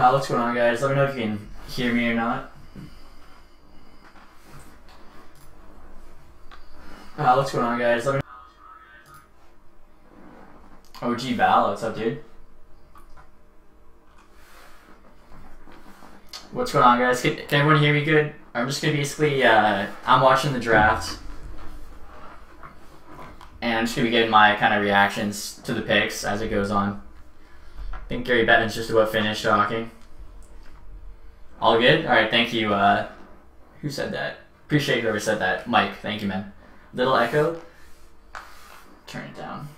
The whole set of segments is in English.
What's going on, guys? Let me know if you can hear me or not. Uh, what's going on, guys? Let me. OG Ball, what's up, dude? What's going on, guys? Can, can everyone hear me good? I'm just gonna basically, uh, I'm watching the draft, and I'm just gonna be getting my kind of reactions to the picks as it goes on. I think Gary Bettman's just about finished talking. All good? Alright, thank you. Uh, who said that? Appreciate whoever said that. Mike, thank you, man. Little echo. Turn it down.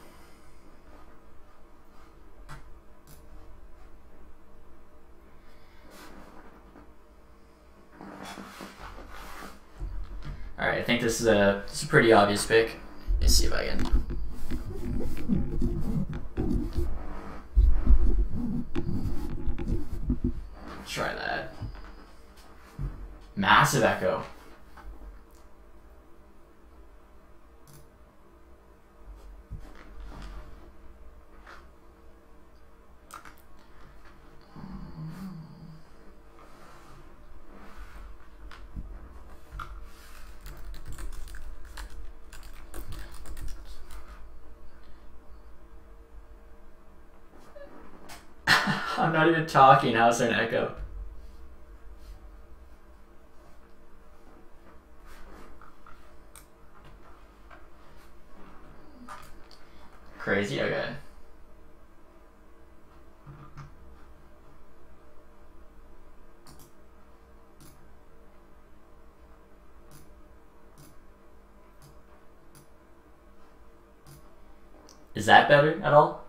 Alright, I think this is a, this is a pretty obvious pick. Let's see if I can. Massive echo. I'm not even talking. How's there an echo? Crazy? Okay. Is that better at all?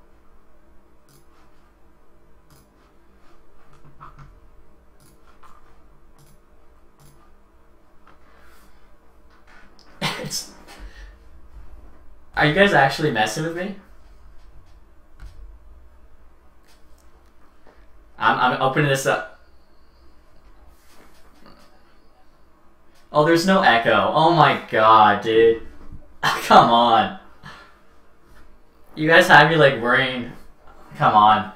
Are you guys actually messing with me? I'm, I'm opening this up. Oh, there's no echo. Oh my god, dude. Come on. You guys have me like worrying. Come on.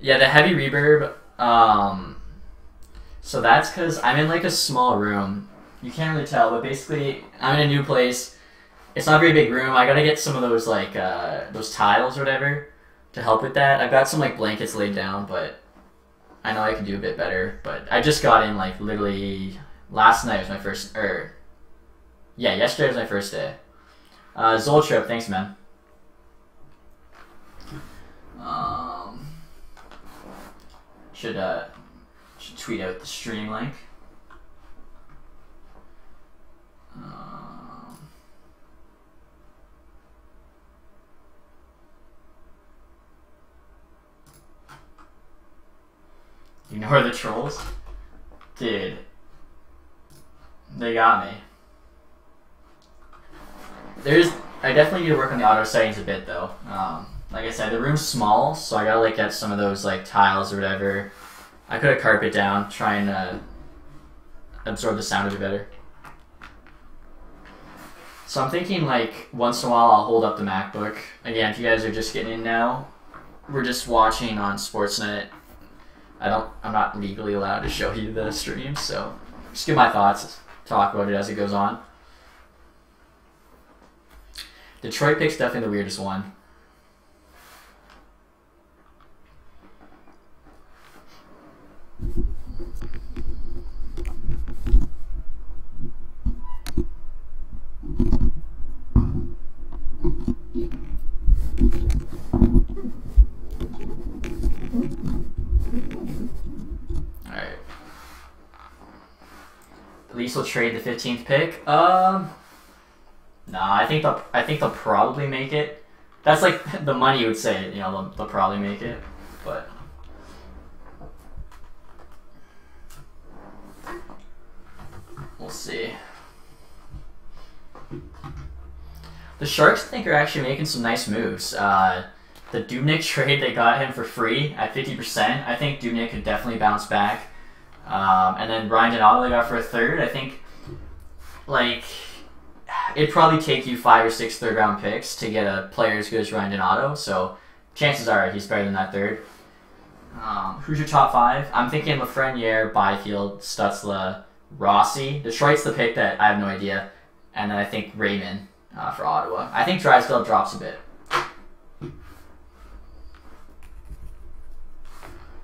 Yeah, the heavy reverb. Um, so that's because I'm in like a small room. You can't really tell, but basically I'm in a new place. It's not a very big room. I gotta get some of those like uh, those tiles or whatever to help with that. I've got some like blankets laid down, but I know I can do a bit better. But I just got in like literally last night was my first or yeah, yesterday was my first day. Uh, Zoltrip, thanks man. Um, should uh should tweet out the stream link. Ignore the trolls? Dude. They got me. There's I definitely need to work on the auto settings a bit though. Um, like I said, the room's small, so I gotta like get some of those like tiles or whatever. I could have carpet down, try and uh, absorb the sound a bit better. So I'm thinking like once in a while I'll hold up the MacBook. Again, if you guys are just getting in now, we're just watching on Sportsnet. I don't I'm not legally allowed to show you the stream, so just give my thoughts, talk about it as it goes on. Detroit pick's definitely the weirdest one. Alright. We'll trade the 15th pick. Um. Nah, I think they'll. I think they'll probably make it. That's like the money would say. You know, they'll, they'll probably make it, but. We'll see. The Sharks, I think, are actually making some nice moves. Uh, the Dubnyk trade, they got him for free at 50%. I think Dubnyk could definitely bounce back. Um, and then Ryan Donato, they got for a third. I think, like, it'd probably take you five or six third round picks to get a player as good as Ryan Donato. So chances are he's better than that third. Um, who's your top five? I'm thinking Lafreniere, Byfield, Stutzle, Rossi. Detroit's the pick that I have no idea. And then I think Raymond uh, for Ottawa. I think Drysdale drops a bit.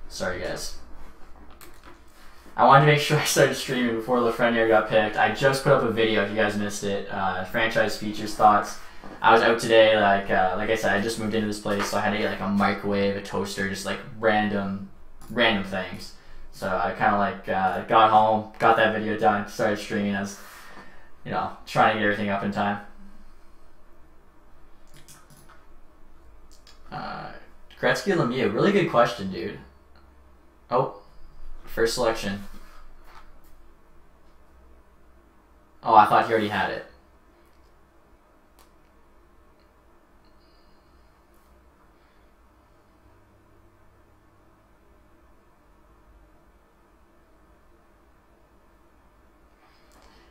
Sorry, guys. I wanted to make sure I started streaming before Lafreniere got picked. I just put up a video if you guys missed it. Uh, franchise features thoughts. I was out today, like uh, like I said, I just moved into this place, so I had to get like a microwave, a toaster, just like random, random things. So I kind of like uh, got home, got that video done, started streaming as, you know, trying to get everything up in time. Uh, Gretzky Lemieux, really good question, dude. Oh, first selection. Oh, I thought he already had it.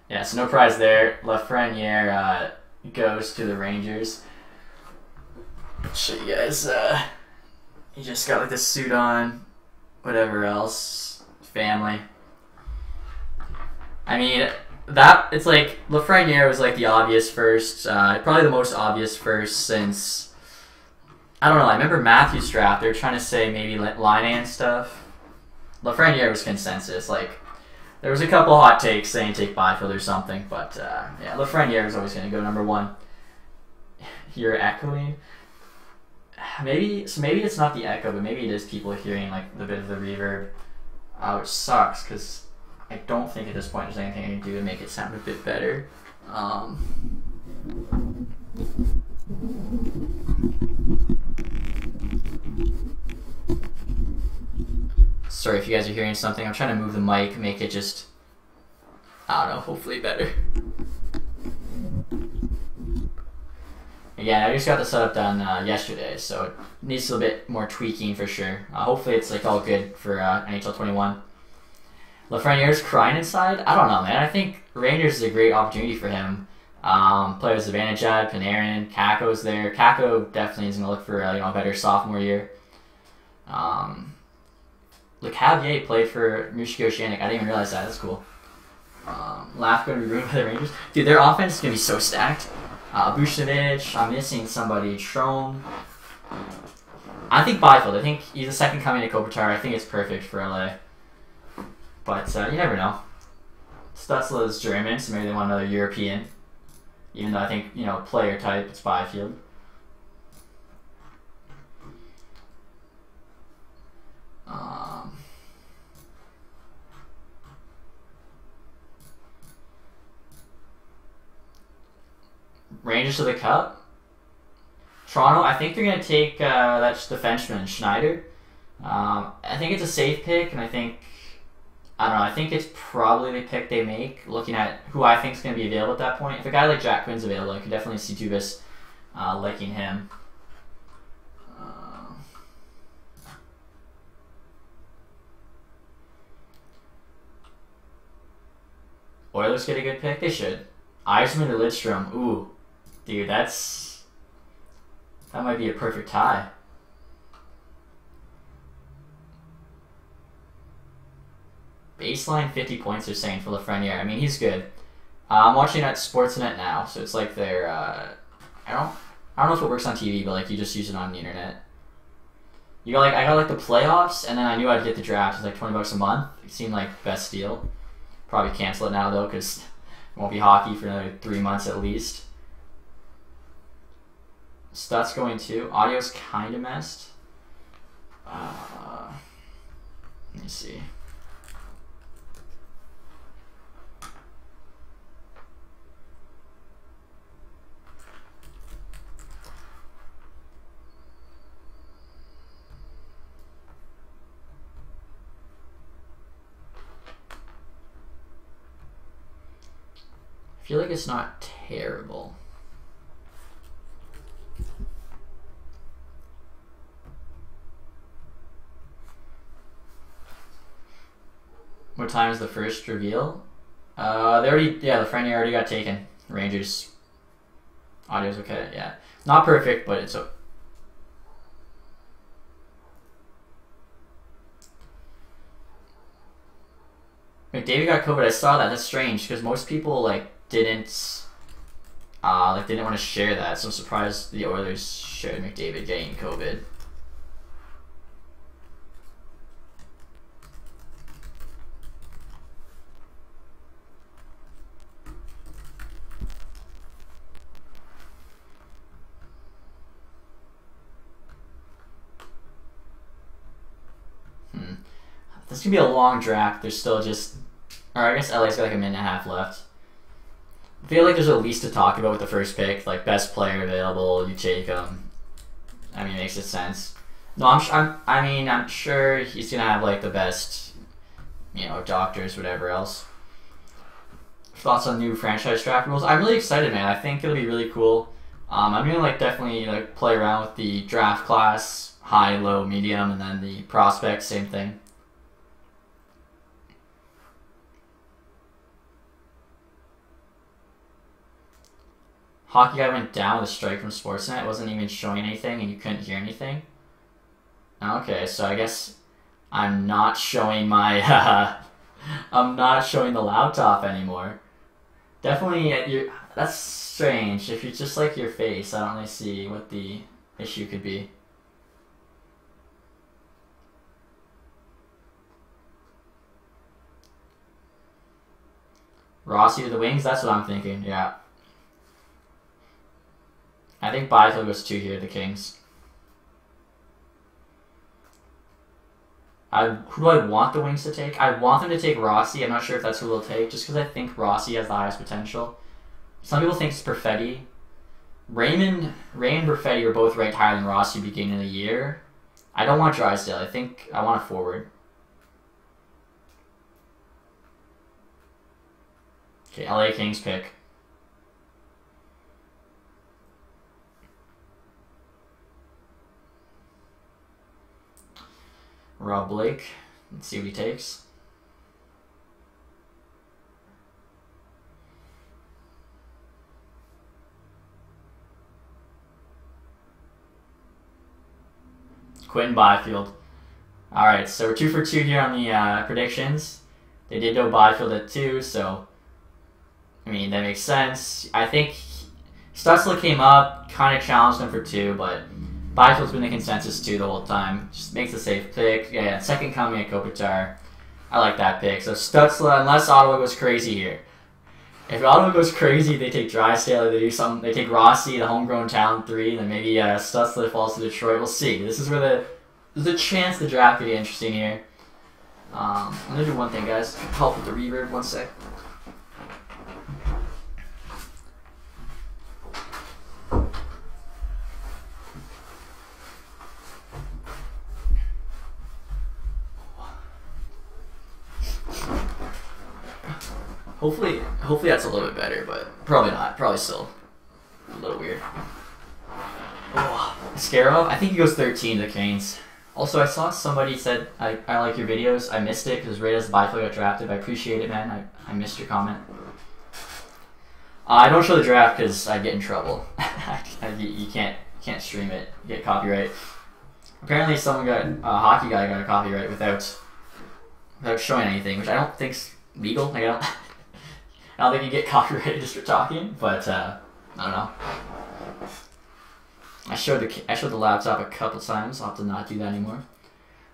Yeah, so no prize there. Lafreniere uh, goes to the Rangers. Show you guys. Uh, he just got like this suit on, whatever else, family. I mean, that it's like Lafreniere was like the obvious first, uh, probably the most obvious first since I don't know. I remember Matthews' draft. They were trying to say maybe Laine and stuff. Lafreniere was consensus. Like there was a couple hot takes saying take Byfield or something, but uh, yeah, Lafreniere is always going to go number one. You're echoing. Maybe so. Maybe it's not the echo, but maybe it is people hearing like the bit of the reverb, uh, which sucks because I don't think at this point there's anything I can do to make it sound a bit better. Um, Sorry if you guys are hearing something. I'm trying to move the mic, make it just, I don't know, hopefully better. Again, I just got the setup done uh, yesterday, so it needs a little bit more tweaking for sure. Uh, hopefully it's like all good for uh, NHL 21. Lafreniere's crying inside? I don't know, man. I think Rangers is a great opportunity for him. Um, players advantage at Panarin, Kakko's there. Kakko definitely is going to look for a you know, a better sophomore year. Um, Lecavalier played for Michigan Oceanic. I didn't even realize that. That's cool. Um, Laugh going to be ruined by the Rangers. Dude, their offense is going to be so stacked. Uh, I'm missing somebody. Strome. I think Byfield. I think he's the second coming to Kopitar. I think it's perfect for LA. But uh, you never know. Stutzle is German, so maybe they want another European. Even though I think, you know, player type, it's Byfield. Um, Rangers to the Cup. Toronto, I think they're going to take uh, that defenseman, Schneider. Um, I think it's a safe pick, and I think, I don't know, I think it's probably the pick they make, looking at who I think is going to be available at that point. If a guy like Jack Quinn's available, I could definitely see Dubas uh, liking him. Oilers get a good pick? They should. Yzerman or Lidstrom? Ooh. Dude, that's... That might be a perfect tie. Baseline 50 points are saying for Lafreniere. I mean, he's good. Uh, I'm watching at Sportsnet now, so it's like their... Uh, I don't... I don't know if it works on TV, but like you just use it on the internet. You got like I got like the playoffs, and then I knew I'd get the draft. It's like twenty bucks a month. It seemed like best deal. Probably cancel it now though, because it won't be hockey for another three months at least. Stats going too. Audio's kind of messed. Uh, let me see. I feel like it's not terrible. What time is the first reveal? Uh, they already, yeah, the friend already got taken. Rangers. Audio's okay, yeah. Not perfect, but it's okay. McDavid got COVID. I saw that. That's strange because most people like didn't, uh, like didn't want to share that. So I'm surprised the Oilers shared McDavid getting COVID. Could be a long draft. There's still just, or I guess LA's got like a minute and a half left. I feel like there's at least to talk about with the first pick, like best player available. You take him. I mean, it makes it sense. No, I'm, I'm. I mean, I'm sure he's gonna have like the best, you know, doctors, whatever else. Thoughts on new franchise draft rules? I'm really excited, man. I think it'll be really cool. Um, I'm gonna like definitely like play around with the draft class, high, low, medium, and then the prospects, same thing. Hockey guy went down with a strike from Sportsnet. It wasn't even showing anything, and you couldn't hear anything. Okay, so I guess I'm not showing my. Uh, I'm not showing the laptop anymore. Definitely, at your. That's strange. If you're just like your face, I don't really see what the issue could be. Rossi to the wings. That's what I'm thinking. Yeah. I think Byfield goes two here, the Kings. I, who do I want the Wings to take? I want them to take Rossi. I'm not sure if that's who they'll take, just because I think Rossi has the highest potential. Some people think it's Perfetti. Raymond, Raymond and Perfetti were both ranked higher than Rossi beginning of the year. I don't want Drysdale. I think I want a forward. Okay, LA Kings pick. Rob Blake. Let's see what he takes. Quinton Byfield. All right, so we're two for two here on the uh, predictions. They did go Byfield at two, so I mean that makes sense. I think Stützle came up, kind of challenged him for two, but Byfield's been the consensus too the whole time. Just makes a safe pick. Yeah, second coming at Kopitar. I like that pick. So Stützle, unless Ottawa goes crazy here. If Ottawa goes crazy, they take Drysdale, they do something, they take Rossi, the homegrown talent three, then maybe uh, Stützle falls to Detroit. We'll see. This is where the there's a chance the draft could be interesting here. Um, I'm gonna do one thing, guys. Help with the reverb. One sec. Hopefully, hopefully that's a little bit better, but probably not. Probably still a little weird. Oh, Scarrow, I think he goes 13 to the Canes. Also, I saw somebody said, I, I like your videos. I missed it because right as got drafted. I appreciate it, man. I, I missed your comment. Uh, I don't show the draft because I get in trouble. you, can't can't stream it. You get copyright. Apparently, someone got a hockey guy got a copyright without without showing anything, which I don't think's legal. I don't. I don't think you get copyrighted just for talking, but uh, I don't know. I showed the I showed the laptop a couple times. I'll have to not do that anymore.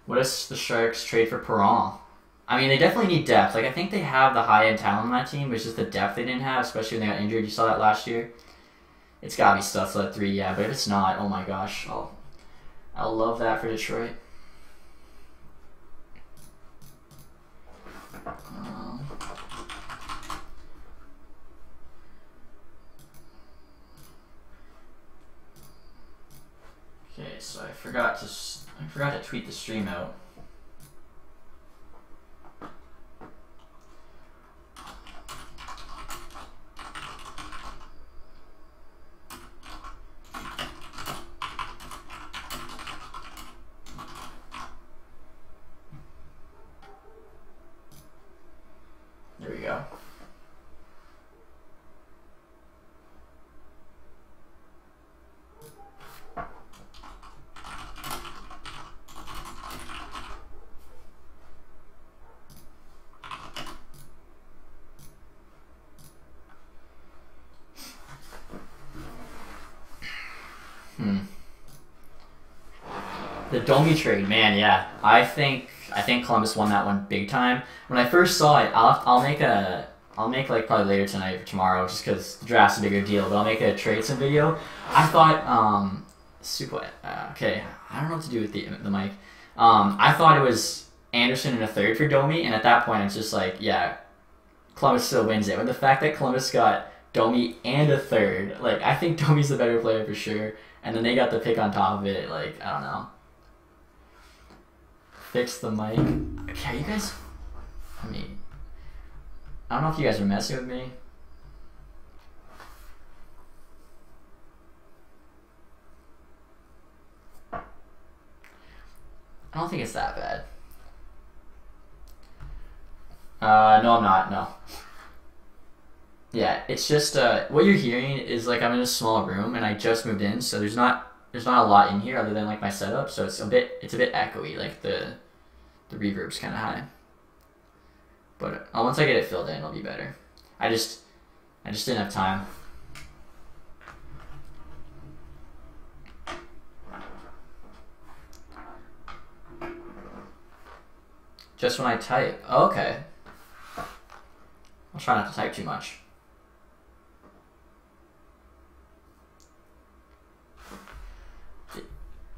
What does the Sharks trade for Perron? I mean, they definitely need depth. Like I think they have the high end talent on that team, but it's just the depth they didn't have, especially when they got injured. You saw that last year. It's gotta be Stützle at three, yeah. But if it's not, oh my gosh, I'll I'll love that for Detroit. Um, Okay, so I forgot to I forgot to tweet the stream out. There we go. The Domi trade, man, yeah. I think I think Columbus won that one big time. When I first saw it, I'll, I'll make a I'll make like probably later tonight or tomorrow, just because the draft's a bigger deal. But I'll make a trade some video. I thought um super uh, okay. I don't know what to do with the the mic. Um, I thought it was Anderson in a third for Domi, and at that point, it's just like yeah, Columbus still wins it. But the fact that Columbus got Domi and a third, like I think Domi's the better player for sure. And then they got the pick on top of it. Like I don't know. Fix the mic. Okay, you guys. I mean, I don't know if you guys are messing with me. I don't think it's that bad. Uh, no, I'm not. No. Yeah, it's just uh, what you're hearing is like I'm in a small room and I just moved in, so there's not there's not a lot in here other than like my setup, so it's a bit it's a bit echoey. Like the the reverb's kind of high. But uh, once I get it filled in, it'll be better. I just I just didn't have time. Just when I type. Oh, okay. I'll try not to type too much.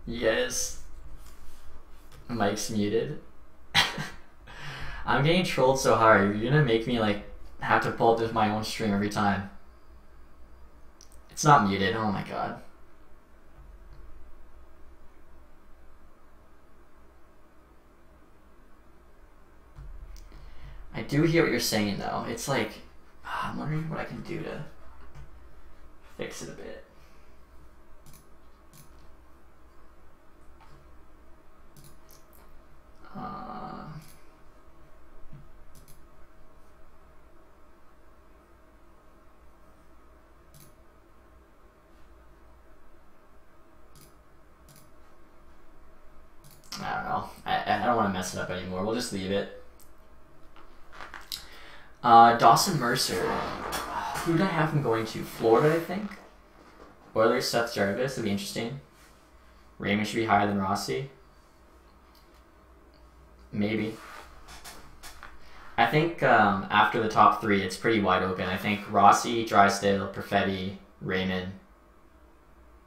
Yes. Mike's muted. I'm getting trolled so hard. You're gonna make me like have to pull up this my own stream every time. It's not muted. Oh my god. I do hear what you're saying though. It's like I'm wondering what I can do to fix it a bit. I don't know. I, don't want to mess it up anymore. We'll just leave it. Uh, Dawson Mercer. Who do I have him going to? Florida, I think. Oilers, Seth Jarvis. It'd be interesting. Raymond should be higher than Rossi. Maybe. I think um, after the top three, it's pretty wide open. I think Rossi, Drysdale, Perfetti, Raymond.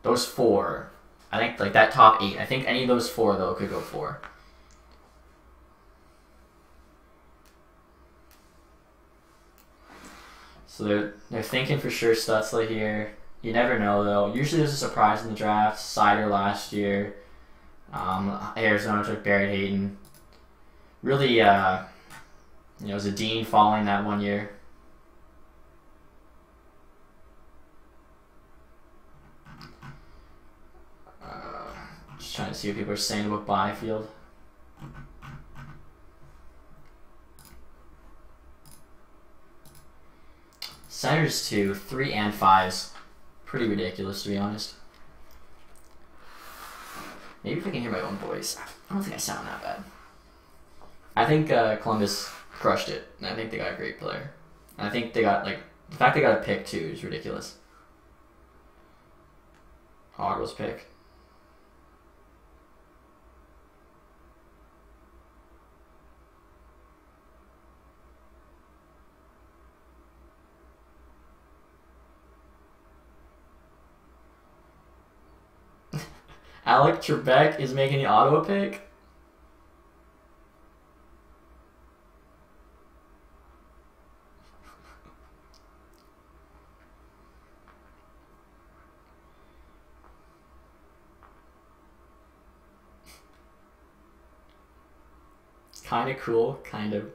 Those four. I think like that top eight. I think any of those four though could go four. So they're they're thinking for sure Stutzle here. You never know though. Usually there's a surprise in the draft. Seider last year. Um, Arizona took Barrett Hayton really, uh, you know, Zadina falling that one year. Uh, just trying to see what people are saying about Byfield. Centers two, three and fives. Pretty ridiculous to be honest. Maybe if I can hear my own voice. I don't think I sound that bad. I think uh, Columbus crushed it. I think they got a great player. I think they got like the fact they got a pick too is ridiculous. Ottawa's pick. Alec Trebek is making the Ottawa pick. Kind of cool, kind of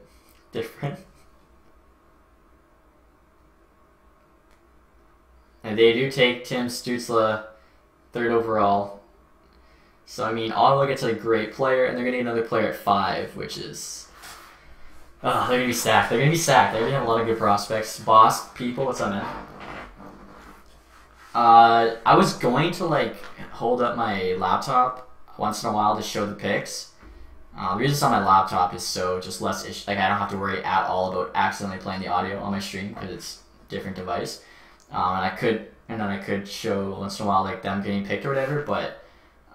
different. And they do take Tim Stutzle third overall. So, I mean, Ottawa gets a great player, and they're going to get another player at five, which is. Oh, they're going to be stacked. They're going to be stacked. They're going to have a lot of good prospects. Boss, people, what's up, man? Uh, I was going to, like, hold up my laptop once in a while to show the picks uh, the reason it's on my laptop is so just less ish- like I don't have to worry at all about accidentally playing the audio on my stream because it's a different device. Um, and I could and then I could show once in a while like them getting picked or whatever, but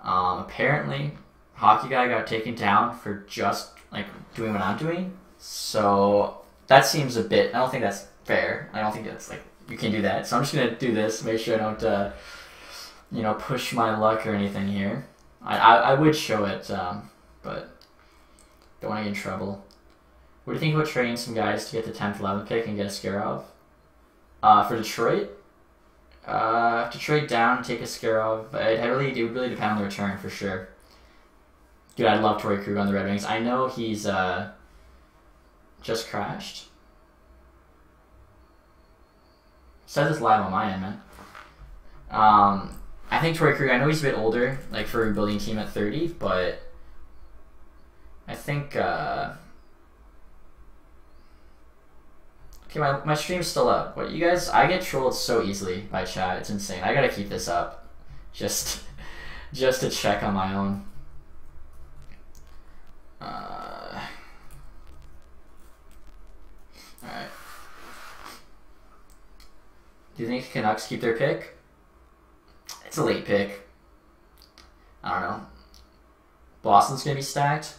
um, apparently hockey guy got taken down for just like doing what I'm doing. So that seems a bit. I don't think that's fair. I don't think that's like you can do that. So I'm just gonna do this. Make sure I don't, uh, you know, push my luck or anything here. I I, I would show it, um, but don't want to get in trouble. What do you think about trading some guys to get the 10th, 11th pick and get Askarov? Uh, for Detroit, uh, to trade down, take Askarov, it, really, it would really depend on the return for sure. Dude, I'd love Torey Krug on the Red Wings. I know he's uh, just crashed. Says it's live on my end, man. Um, I think Torey Krug, I know he's a bit older, like for a rebuilding team at 30, but I think, uh, Okay, my, my stream's still up. What you guys? I get trolled so easily by chat. It's insane. I gotta keep this up, just just to check on my own. Uh, all right. Do you think Canucks keep their pick? It's a late pick. I don't know. Boston's gonna be stacked.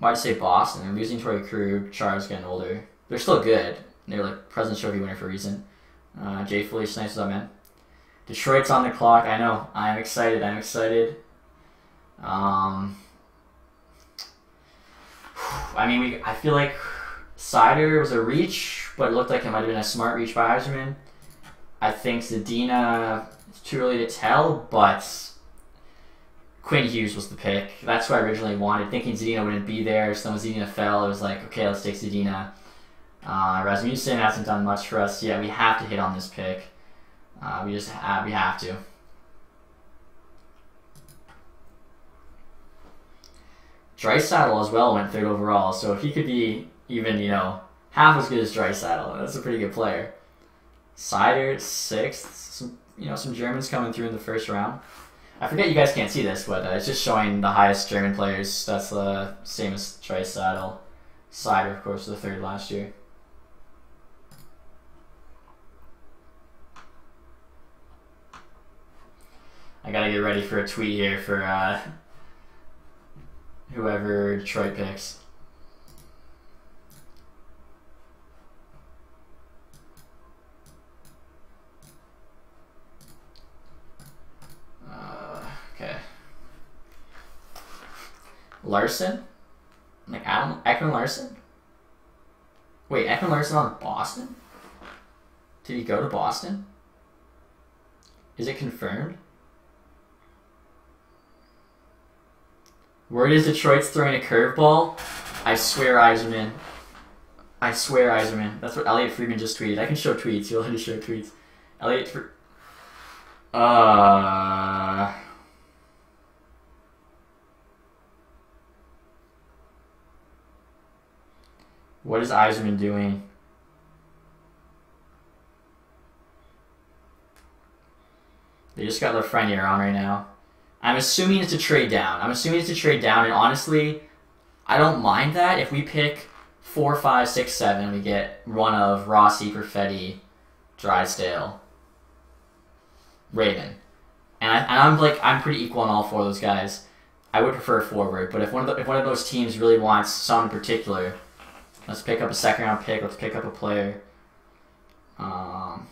You say Boston? They're losing Torey Krug. Chara's getting older. They're still good. They're like President's Trophy winner for a reason. Uh, Jay Felice, nice up, man. Detroit's on the clock. I know. I'm excited. I'm excited. Um, I mean, we. I feel like Seider was a reach, but it looked like it might have been a smart reach by Yzerman. I think Zadina. It's too early to tell, but Quinn Hughes was the pick. That's what I originally wanted, thinking Zadina wouldn't be there. So when Zadina fell, it was like, okay, let's take Zadina. Uh, Rasmussen hasn't done much for us yet. We have to hit on this pick. Uh, we just have, we have to. Draisaitl as well went third overall, so if he could be even, you know, half as good as Draisaitl, that's a pretty good player. Seider sixth, some, you know, some Germans coming through in the first round. I forget you guys can't see this, but uh, it's just showing the highest German players. That's the same as Draisaitl. Seider, of course, the third last year. I gotta get ready for a tweet here for uh, whoever Detroit picks. Uh, okay. Larsson? Like Adam Ekman Larsson? Wait, Ekman Larsson on Boston? Did he go to Boston? Is it confirmed? Word is Detroit's throwing a curveball. I swear, Yzerman. I swear, Yzerman. That's what Elliotte Friedman just tweeted. I can show tweets. You'll have to show tweets. Elliotte. Fr- uh. What is Yzerman doing? They just got Lafreniere on right now. I'm assuming it's a trade down. I'm assuming it's a trade down, and honestly, I don't mind that if we pick four, five, six, seven, we get one of Rossi, Perfetti, Drysdale, Raymond, and, I, and I'm like I'm pretty equal on all four of those guys. I would prefer a forward, but if one of the, if one of those teams really wants someone in particular, let's pick up a second round pick. Let's pick up a player. Um,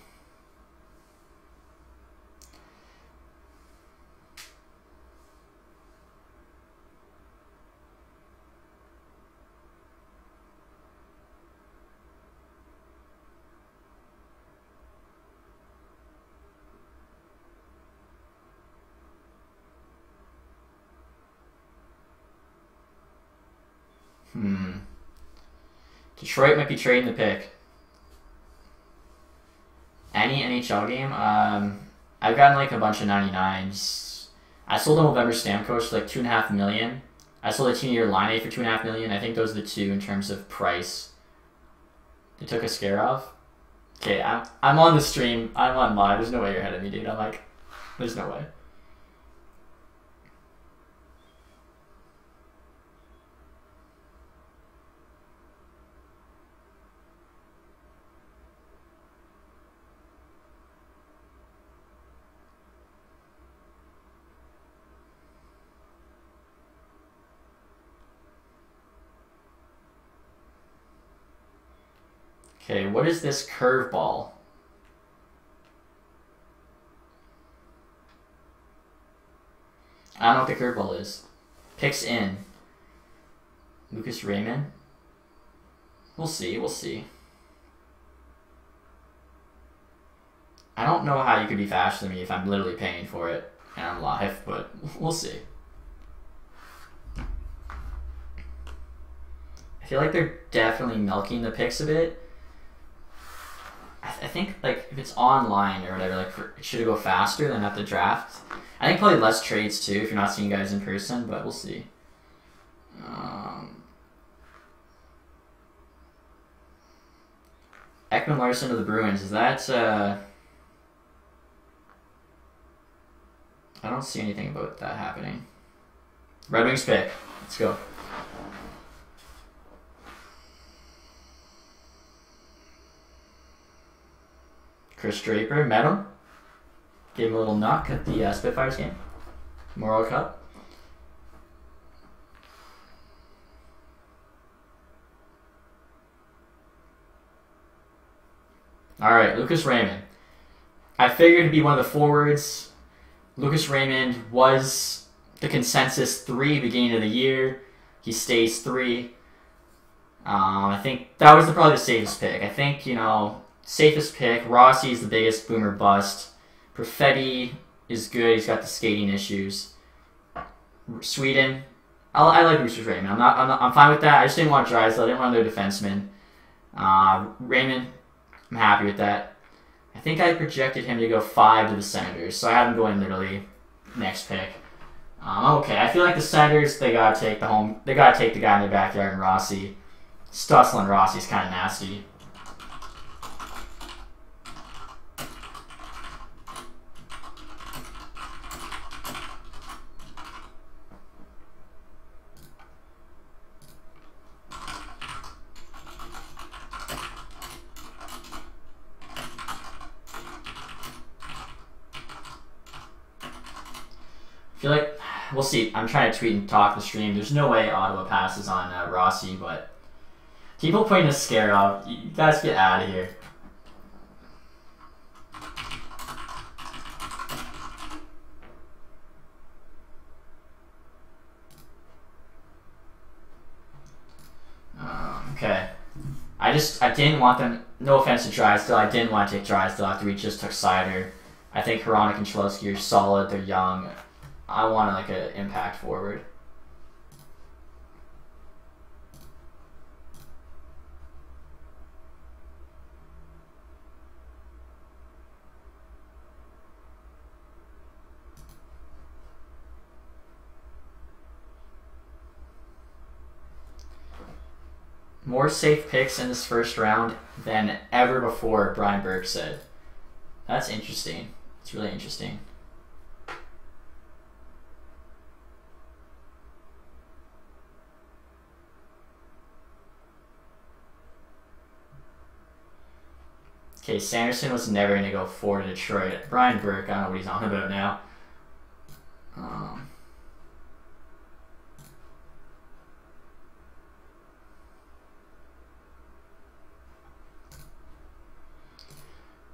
Hmm. Detroit might be trading the pick. Any NHL game? Um, I've gotten like a bunch of 99s. I sold a November Stamkos for like two and a half million. I sold a two year line A for two and a half million. I think those are the two in terms of price. They took a scare off. Okay, I'm, I'm on the stream. I'm on live. There's no way you're ahead of me, dude. I'm like, there's no way. Okay, what is this curveball? I don't know what the curveball is. Picks in. Lucas Raymond. We'll see, we'll see. I don't know how you could be faster than me if I'm literally paying for it and I'm live, but we'll see. I feel like they're definitely milking the picks a bit. I, th- I think like if it's online or whatever, like for, it should go faster than at the draft. I think probably less trades too if you're not seeing guys in person, but we'll see. Um, Ekman Larsson to the Bruins is that? Uh, I don't see anything about that happening. Red Wings pick. Let's go. Chris Draper met him. Gave him a little knock at the uh, Spitfires game. Memorial Cup. All right, Lucas Raymond. I figured to be one of the forwards. Lucas Raymond was the consensus three beginning of the year. He stays three. Um, I think that was the, probably the safest pick. I think you know safest pick. Rossi is the biggest boomer bust. Perfetti is good. He's got the skating issues. Sweden. I, I like Roosters Raymond. I'm not, I'm not. I'm fine with that. I just didn't want Drysdale. I didn't want their defenseman. Uh, Raymond. I'm happy with that. I think I projected him to go five to the Senators, so I have him going literally next pick. Um, okay, I feel like the Senators they gotta take the home. They gotta take the guy in their backyard and Rossi. Stutzle and Rossi's kind of nasty. I feel like we'll see. I'm trying to tweet and talk the stream. There's no way Ottawa passes on uh, Rossi, but people putting a scare off. You guys get out of here. Um, okay. I just I didn't want them. No offense to Drysdale, I didn't want to take Drysdale after we just took Seider. I think Hronek and Cholowski are solid. They're young. I want like an impact forward. More safe picks in this first round than ever before, Brian Burke said. That's interesting. It's really interesting. Okay, Sanderson was never going to go for Detroit. Brian Burke, I don't know what he's on about now. Um,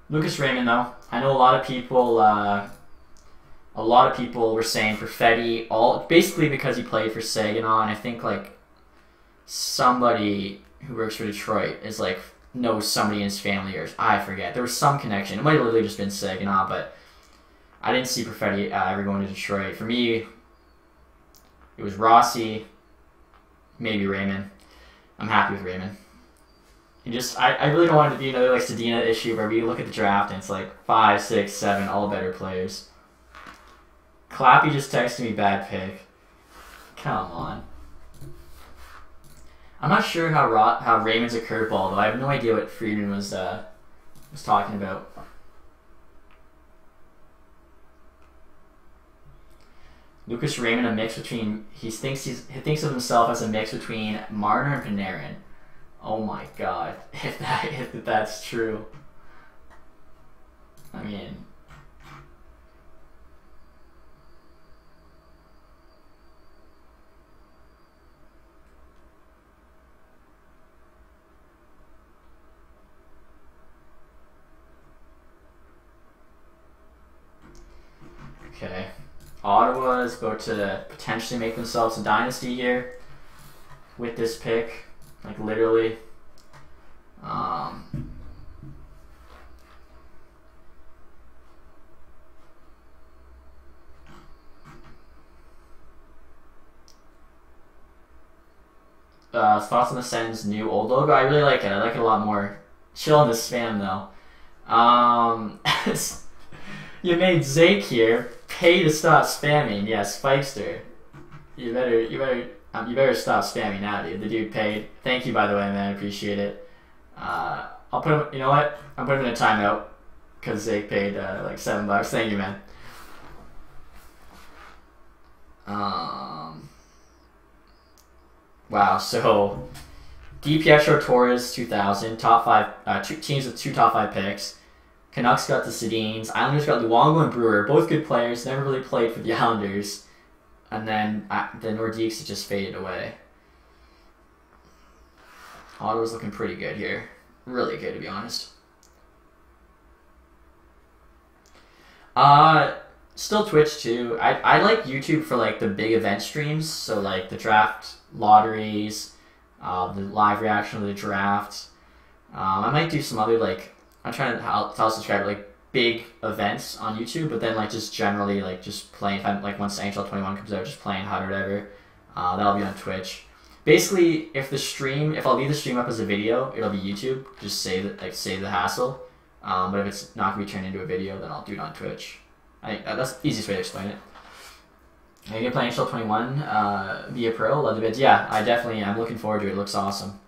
Lucas Raymond, though, I know a lot of people. Uh, a lot of people were saying for Perfetti, all basically because he played for Saginaw, and I think like somebody who works for Detroit is like knows somebody in his family or I forget. There was some connection. It might have literally just been Saginaw, but I didn't see Perfetti uh, ever going to Detroit. For me, it was Rossi, maybe Raymond. I'm happy with Raymond. You just I, I really don't want it to be another like Zadina issue where we look at the draft and it's like five, six, seven, all better players. Clappy just texted me bad pick. Come on. I'm not sure how Ra- how Raymond's a curveball though. I have no idea what Friedman was uh, was talking about. Lucas Raymond, a mix between he thinks he's he thinks of himself as a mix between Marner and Panarin. Oh my god, if that if that's true. I mean, Ottawa is to potentially make themselves a dynasty here with this pick. Like literally. Um, uh, thoughts on the Sens new old logo. I really like it. I like it a lot more. Chill on the spam though. Um, you made Zake here pay to stop spamming. Yes, Fikester. You better, you better, um, you better stop spamming now, dude. The dude paid. Thank you, by the way, man. I appreciate it. Uh, I'll put him. You know what? I'll put him in a timeout because they paid uh, like seven bucks. Thank you, man. Um. Wow. So, DiPietro Torres 2000 top five uh, two teams with two top five picks. Canucks got the Sedins. Islanders got Luongo and Brewer, both good players. Never really played for the Islanders. And then uh, the Nordiques just faded away. Ottawa's looking pretty good here. Really good, to be honest. Uh, still Twitch too. I, I like YouTube for like the big event streams. So like the draft lotteries, uh, the live reaction of the draft. Um, I might do some other like I'm trying to tell, tell subscriber like big events on YouTube, but then like just generally like just playing. If I'm like once NHL 21 comes out, just playing HUT or whatever. Uh, that'll be on Twitch. Basically, if the stream, if I'll leave the stream up as a video, it'll be YouTube. Just save it, like save the hassle. Um, but if it's not gonna be turned into a video, then I'll do it on Twitch. I think that's the easiest way to explain it. Are you gonna play NHL 21 uh, via Pro? Love the bids. Yeah, I definitely. I'm looking forward to it. It looks awesome.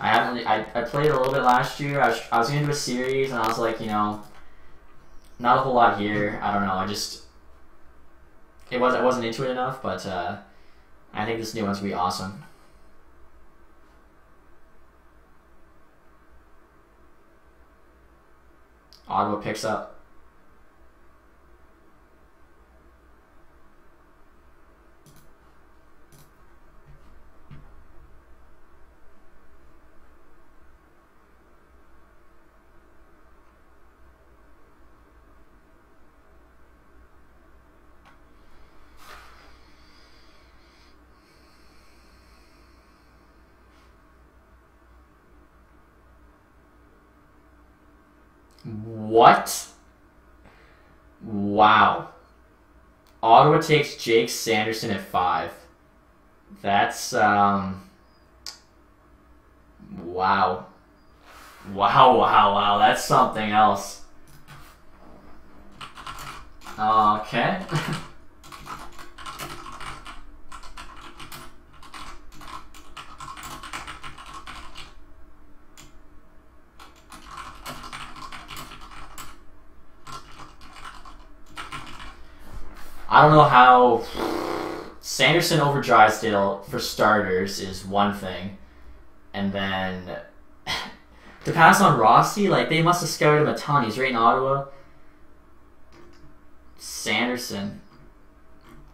I haven't. Really, I, I played a little bit last year. I was, I was do a series, and I was like, you know, not a whole lot here. I don't know. I just it was I wasn't into it enough, but uh, I think this new one's gonna be awesome. Ottawa picks up. What? Wow. Ottawa takes Jake Sanderson at five. That's um. Wow. Wow! Wow! Wow! That's something else. Okay. I don't know how Sanderson over Drysdale for starters is one thing, and then to pass on Rossi, like they must have scouted him a ton. He's right in Ottawa. Sanderson,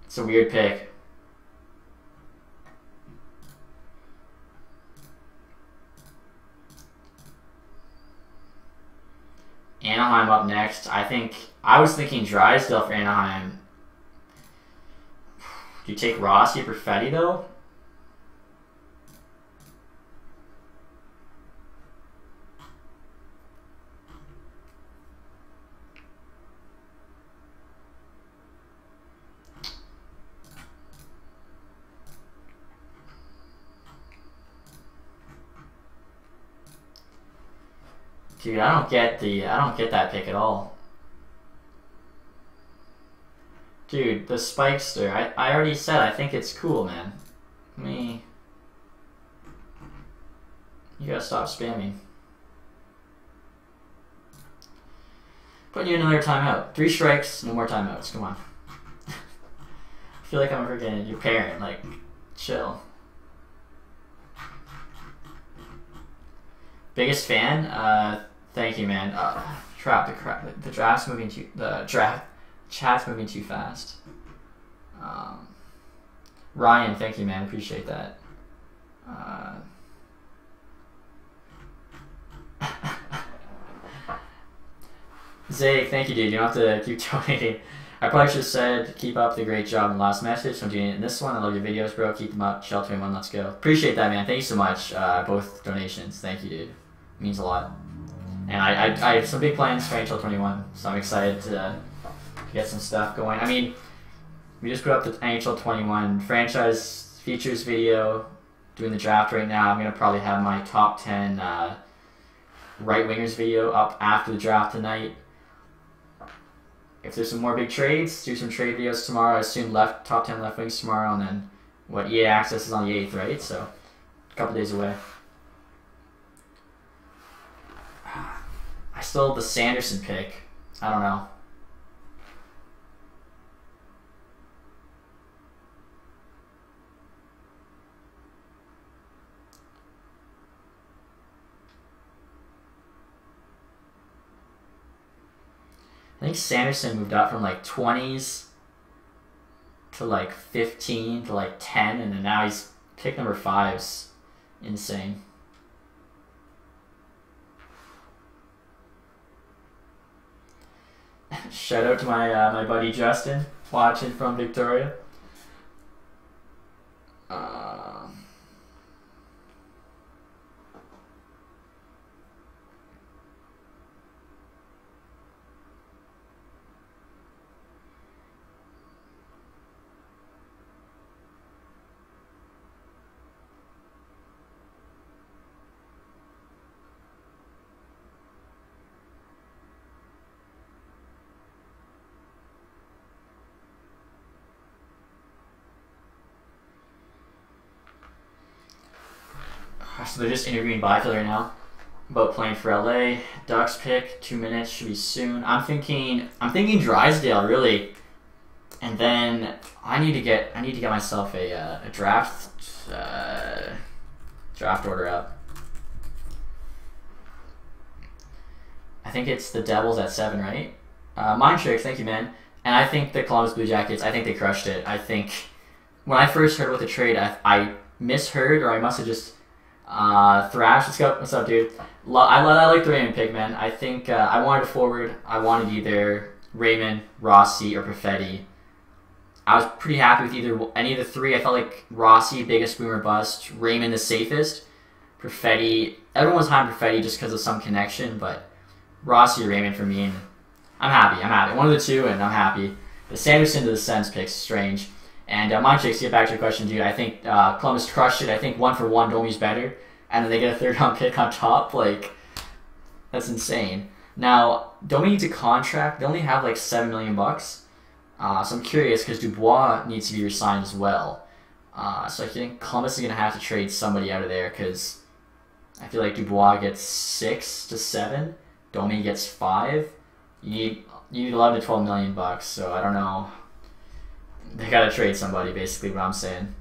it's a weird pick. Anaheim up next. I think I was thinking Drysdale for Anaheim do you take Rossi or Perfetti though? Dude, I don't get the I don't get that pick at all. Dude, the Spikester. I, I already said I think it's cool, man. Me. You gotta stop spamming. Putting you another timeout. Three strikes, no more timeouts. Come on. I feel like I'm freaking your parent. Like, chill. Biggest fan? Uh, thank you, man. Uh, trap the crap. The draft's moving to the draft Chat's moving too fast. Um, Ryan, thank you, man. Appreciate that. Uh, Zay, thank you, dude. You don't have to keep donating. I probably should have said, keep up the great job in the last message. I'm doing it in this one. I love your videos, bro. Keep them up. Shelter one, let's go. Appreciate that, man. Thank you so much. Uh, both donations. Thank you, dude. It means a lot. And I, I, I have some big plans for NHL 21, so I'm excited to get some stuff going. I mean, we just put up the NHL 21 franchise features video, doing the draft right now. I'm going to probably have my top 10 uh, right wingers video up after the draft tonight if there's some more big trades, do some trade videos tomorrow. I assume left top ten left wings tomorrow, and then what EA Access is on the eighth, right? So a couple days away. I still have the Sanderson pick. I don't know. I think Sanderson moved up from like 20s to like 15 to like 10, and then now he's pick number five's insane. Shout out to my uh, my buddy Justin watching from Victoria. Uh, So just interviewing Byfield right now about playing for LA. Ducks pick two minutes should be soon. I'm thinking I'm thinking Drysdale really, and then I need to get I need to get myself a uh, a draft uh, draft order up. I think it's the Devils at seven, right? Uh, Mind Tricks, thank you, man. And I think the Columbus Blue Jackets, I think they crushed it. I think when I first heard about the trade, I, I misheard or I must have just uh, Thrash, what's up? What's up, dude? Lo- I, I like the Raymond pick, man. I think uh, I wanted a forward. I wanted either Raymond, Rossi, or Perfetti. I was pretty happy with either any of the three. I felt like Rossi, biggest boomer bust. Raymond, the safest. Perfetti, everyone was high on Perfetti just because of some connection, but Rossi or Raymond for me. And I'm happy. I'm happy. One of the two, and I'm happy. The Sanderson to the Sens pick's strange. And uh, my chicks, get back to your question, dude. I think uh, Columbus crushed it. I think one for one, Domi's better, and then they get a third round pick on top. Like, that's insane. Now, Domi needs a contract. They only have like seven million bucks. Uh, so I'm curious because Dubois needs to be resigned as well. Uh, so I think Columbus is gonna have to trade somebody out of there because I feel like Dubois gets six to seven. Domi gets five. You need you need eleven to twelve million bucks. So I don't know they gotta trade somebody, basically what I'm saying.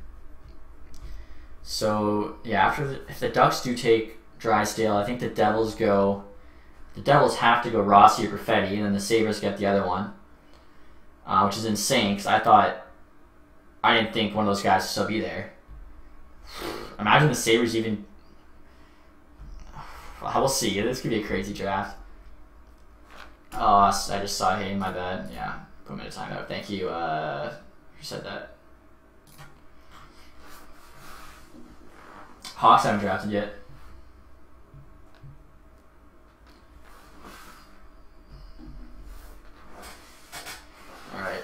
So yeah, after the, if the Ducks do take Drysdale, I think the Devils go. The Devils have to go Rossi or Perfetti, and then the Sabres get the other one, uh, which is insane because I thought I didn't think one of those guys would still be there. Imagine the Sabres even. I will see. This could be a crazy draft. Oh, I just saw Hey, my bad. Yeah, put me a timeout. Thank you. Uh, who said that? Hawks haven't drafted yet. Alright.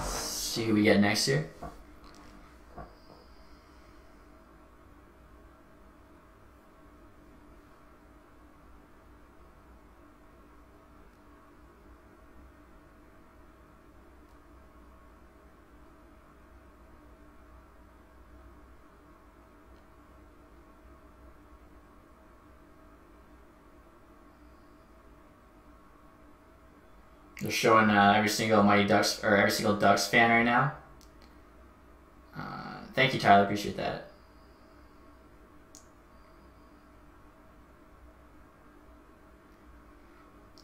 See who we get next year. Showing uh, every single Mighty Ducks or every single Ducks fan right now. Uh, thank you, Tyler. Appreciate that.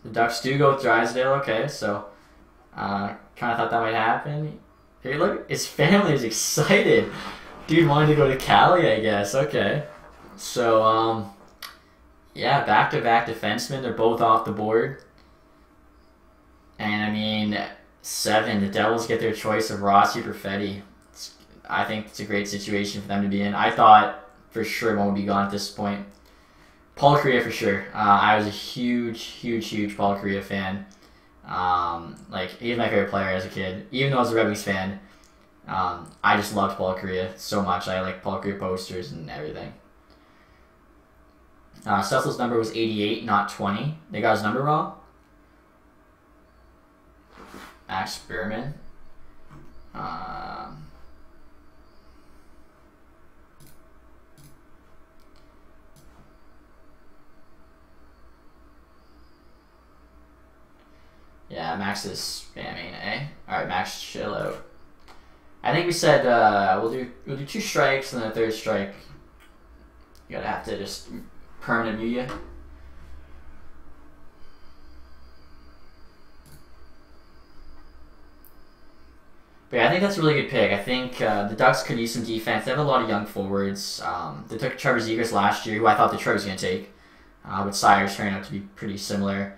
The Ducks do go with Drysdale. Okay, so uh, kind of thought that might happen. Hey, look, his family is excited. Dude wanted to go to Cali, I guess. Okay, so um, yeah, back to back defensemen. They're both off the board. And I mean, seven, the Devils get their choice of Rossi or Perfetti. It's, I think it's a great situation for them to be in. I thought for sure one would be gone at this point. Paul Kariya for sure. Uh, I was a huge, huge, huge Paul Kariya fan. Um, like was my favorite player as a kid. Even though I was a Red Wings fan, um, I just loved Paul Kariya so much. I like Paul Kariya posters and everything. Uh, Cecil's number was 88, not 20. They got his number wrong. Max Berman. Um, yeah, Max is spamming, eh? Alright, Max, chill out. I think we said uh, we'll do we'll do two strikes and then a third strike. You gotta have to just permanent mute you. But yeah, I think that's a really good pick. I think uh, the Ducks could use some defense. They have a lot of young forwards. Um, they took Trevor Zegras last year, who I thought the Detroit was going to take, uh, but Seider turned out to be pretty similar.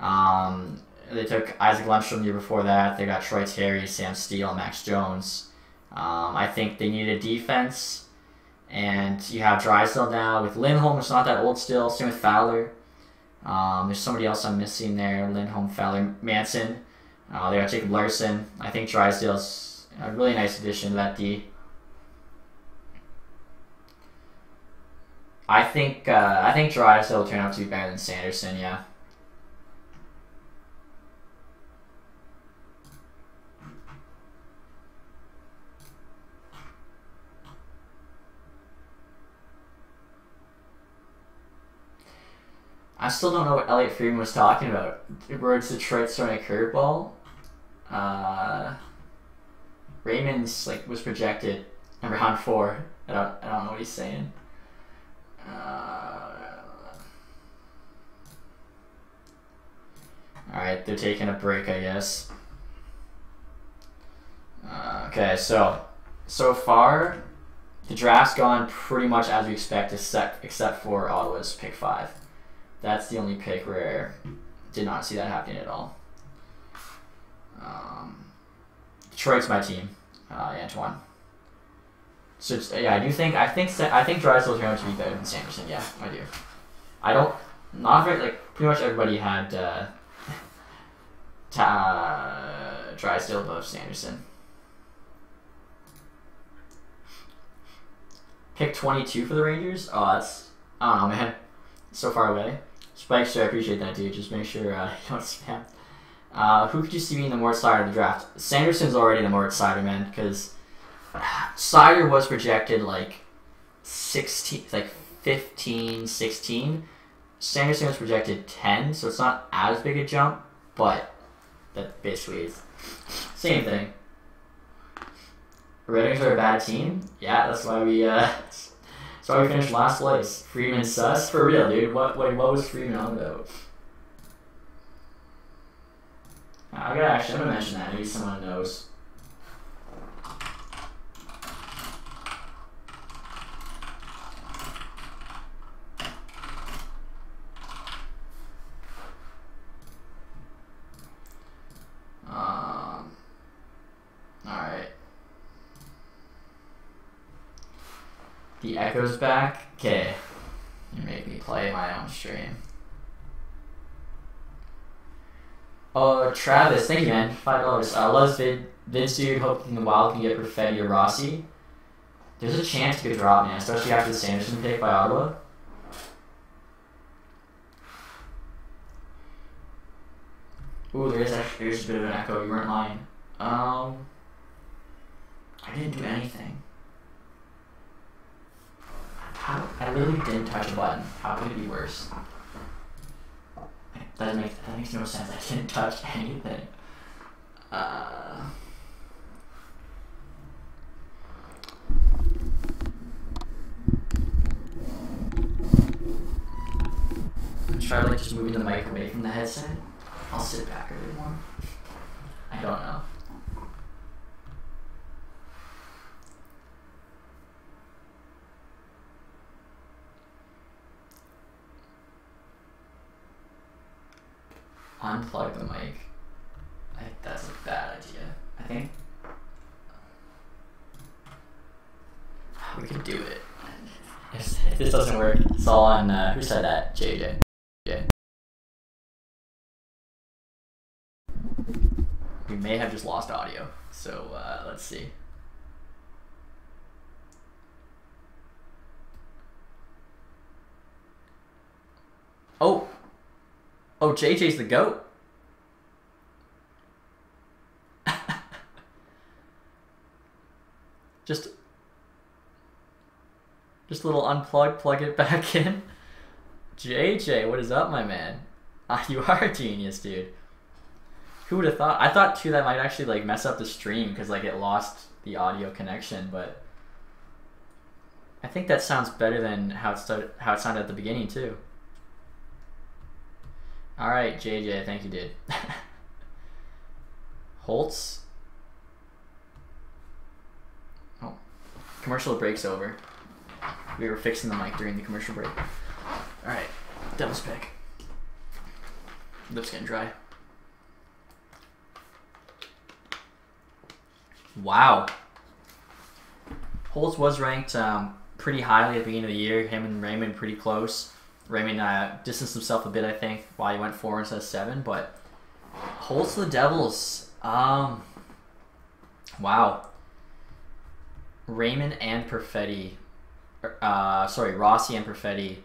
Um, they took Isaac Lundstrom the year before that. They got Troy Terry, Sam Steele, Max Jones. Um, I think they needed a defense. And you have Drysdale now with Lindholm, who's not that old still. Same with Fowler. Um, there's somebody else I'm missing there. Lindholm, Fowler, Manson. Uh, they got Jacob Larsson. I think Drysdale's a really nice addition to that D. I think uh, I think Drysdale will turn out to be better than Sanderson. Yeah. I still don't know what Elliotte Friedman was talking about. Words Detroit throwing a curveball. Uh, Raymond's like was projected in round four. I don't I don't know what he's saying. Uh, all right, they're taking a break, I guess. Uh, okay, so so far the draft's gone pretty much as we expect, except except for Ottawa's pick five. That's the only pick where did not see that happening at all. Um, Detroit's my team, uh, Antoine. So yeah, I do think I think I think Drysdale turned out to be better than Sanderson. Yeah, I do. I don't not very like pretty much everybody had uh, ta, Drysdale above Sanderson. Pick twenty two for the Rangers. Oh, that's I don't know, man. So far away. Spike, Spikes, I appreciate that, dude. Just make sure uh, you don't spam. Uh, who could you see being the more side of the draft? Sanderson's already the more excited man because Seider was projected like 16, like 15, 16. Sanderson was projected 10, so it's not as big a jump, but that basically is same thing. Red Wings are a bad team. Yeah, that's why we uh, so we finished last place. Friedman sus for real, dude. What what what was Friedman on about? I gotta actually I'm gonna mention that. Maybe someone knows. Um, alright. The echo's back. Okay. You make me play my own stream. Oh, Travis, thank you, man. Five dollars. Uh, loves vid. Vince dude, hoping the Wild can get Perfetti or Rossi. There's a chance it could drop, man, especially after the Sanderson pick by Ottawa. Ooh, there is actually there's a bit of an echo. You weren't lying. Um, I didn't do anything. How? I literally didn't touch a button. How could it be worse? That doesn't make that makes no sense. I didn't touch anything. Uh. Try like just moving the mic away from the headset. I'll sit back a bit more. I don't know. Unplug the mic. I think that's a bad idea. I think we can do it. If, if this doesn't work, it's all on uh, who said that? JJ. JJ. We may have just lost audio, so uh, let's see. Oh, oh, JJ's the goat. just, just a little unplug, plug it back in. JJ, what is up, my man? Ah, you are a genius, dude. Who would have thought? I thought too that might actually like mess up the stream because like it lost the audio connection, but I think that sounds better than how it started, how it sounded at the beginning too. All right, JJ, thank you, dude. Holtz. Oh, commercial break's over. We were fixing the mic during the commercial break. All right, devil's pick. Lips getting dry. Wow. Holtz was ranked um, pretty highly at the beginning of the year. Him and Raymond pretty close. Raymond uh, distanced himself a bit, I think, why he went four instead of seven. But Holtz the Devils. Um, wow. Raymond and Perfetti. Uh, sorry, Rossi and Perfetti.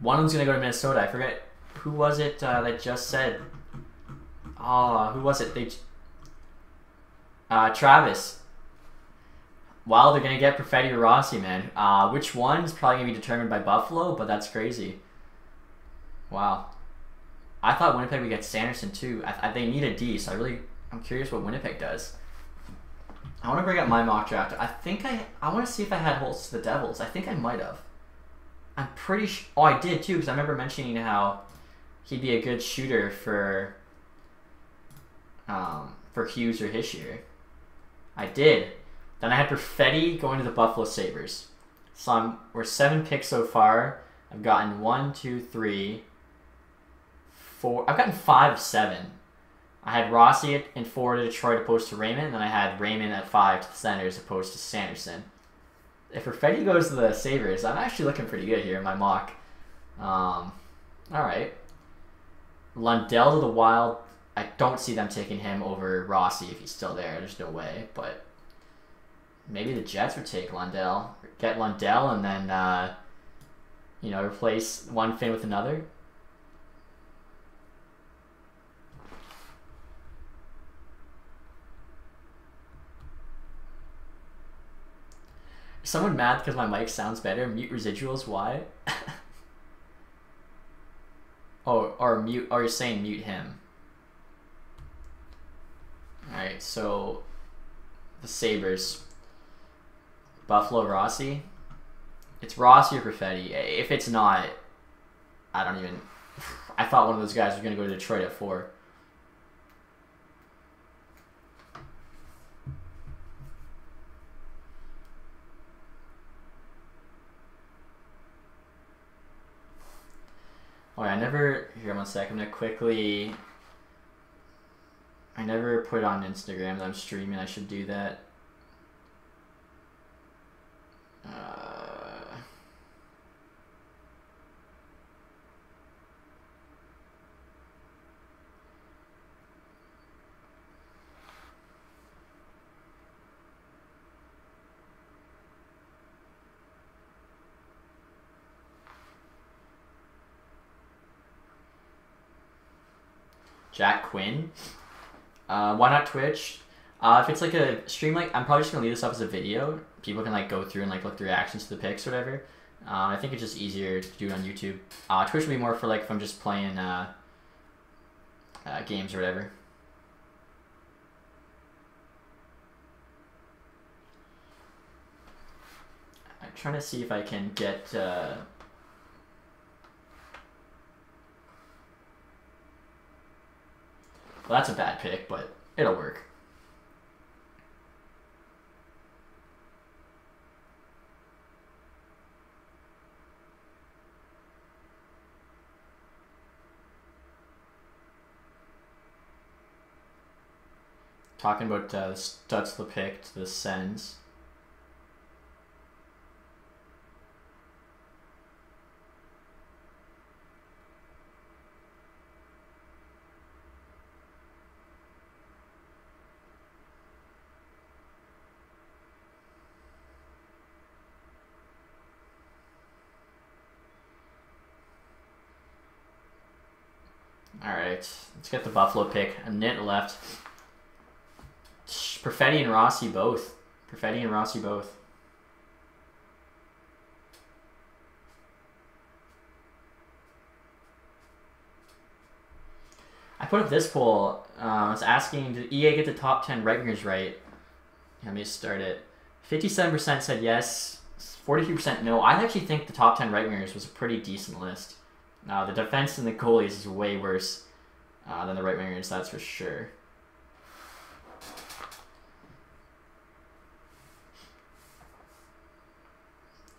One of them's gonna go to Minnesota. I forget who was it uh, that just said. Ah, who was it? They. Uh, Travis. Wow, they're gonna get Perfetti or Rossi, man. Uh, which one is probably gonna be determined by Buffalo, but that's crazy. Wow. I thought Winnipeg would get Sanderson too. I, I, they need a D, so I really I'm curious what Winnipeg does. I want to bring up my mock draft. I think I I want to see if I had Holtz to the Devils. I think I might have. I'm pretty sure. Oh, I did too, because I remember mentioning how he'd be a good shooter for um, for Hughes or Hischier. I did. Then I had Perfetti going to the Buffalo Sabres. So I'm, we're seven picks so far. I've gotten one, two, three, four. I've gotten five of seven. I had Rossi in four to Detroit opposed to Raymond, and then I had Raymond at five to the Senators opposed to Sanderson. If Perfetti goes to the Sabres, I'm actually looking pretty good here in my mock. Um, all right. Lundell to the Wild. I don't see them taking him over Rossi if he's still there. There's no way, but maybe the Jets would take Lundell, get Lundell, and then uh, you know replace one Finn with another. Someone mad because my mic sounds better? Mute residuals. Why? oh, or mute. Are you're saying mute him. All right, so the Sabres. Buffalo Rossi. It's Rossi or Perfetti. If it's not, I don't even. I thought one of those guys was going to go to Detroit at four. Oh, I never. Here, one sec. I'm gonna quickly. I never put on Instagram that I'm streaming. I should do that. Uh, Jack Quinn. Uh, why not Twitch? Uh, if it's like a stream, like I'm probably just gonna leave this up as a video. People can like go through and like look the reactions to the picks or whatever. Uh, I think it's just easier to do it on YouTube. Uh, Twitch would be more for like if I'm just playing uh, uh, games or whatever. I'm trying to see if I can get. Well, that's a bad pick, but it'll work. Talking about uh, Stutzle picked the Sens. Let's get the Buffalo pick. A nit left. Perfetti and Rossi both. Perfetti and Rossi both. I put up this poll. Uh, I was asking, did EA get the top 10 right right? Let me start it. 57% said yes, 43% no. I actually think the top 10 right wingers was a pretty decent list. Now, the defense and the goalies is way worse uh, than the right wingers, that's for sure.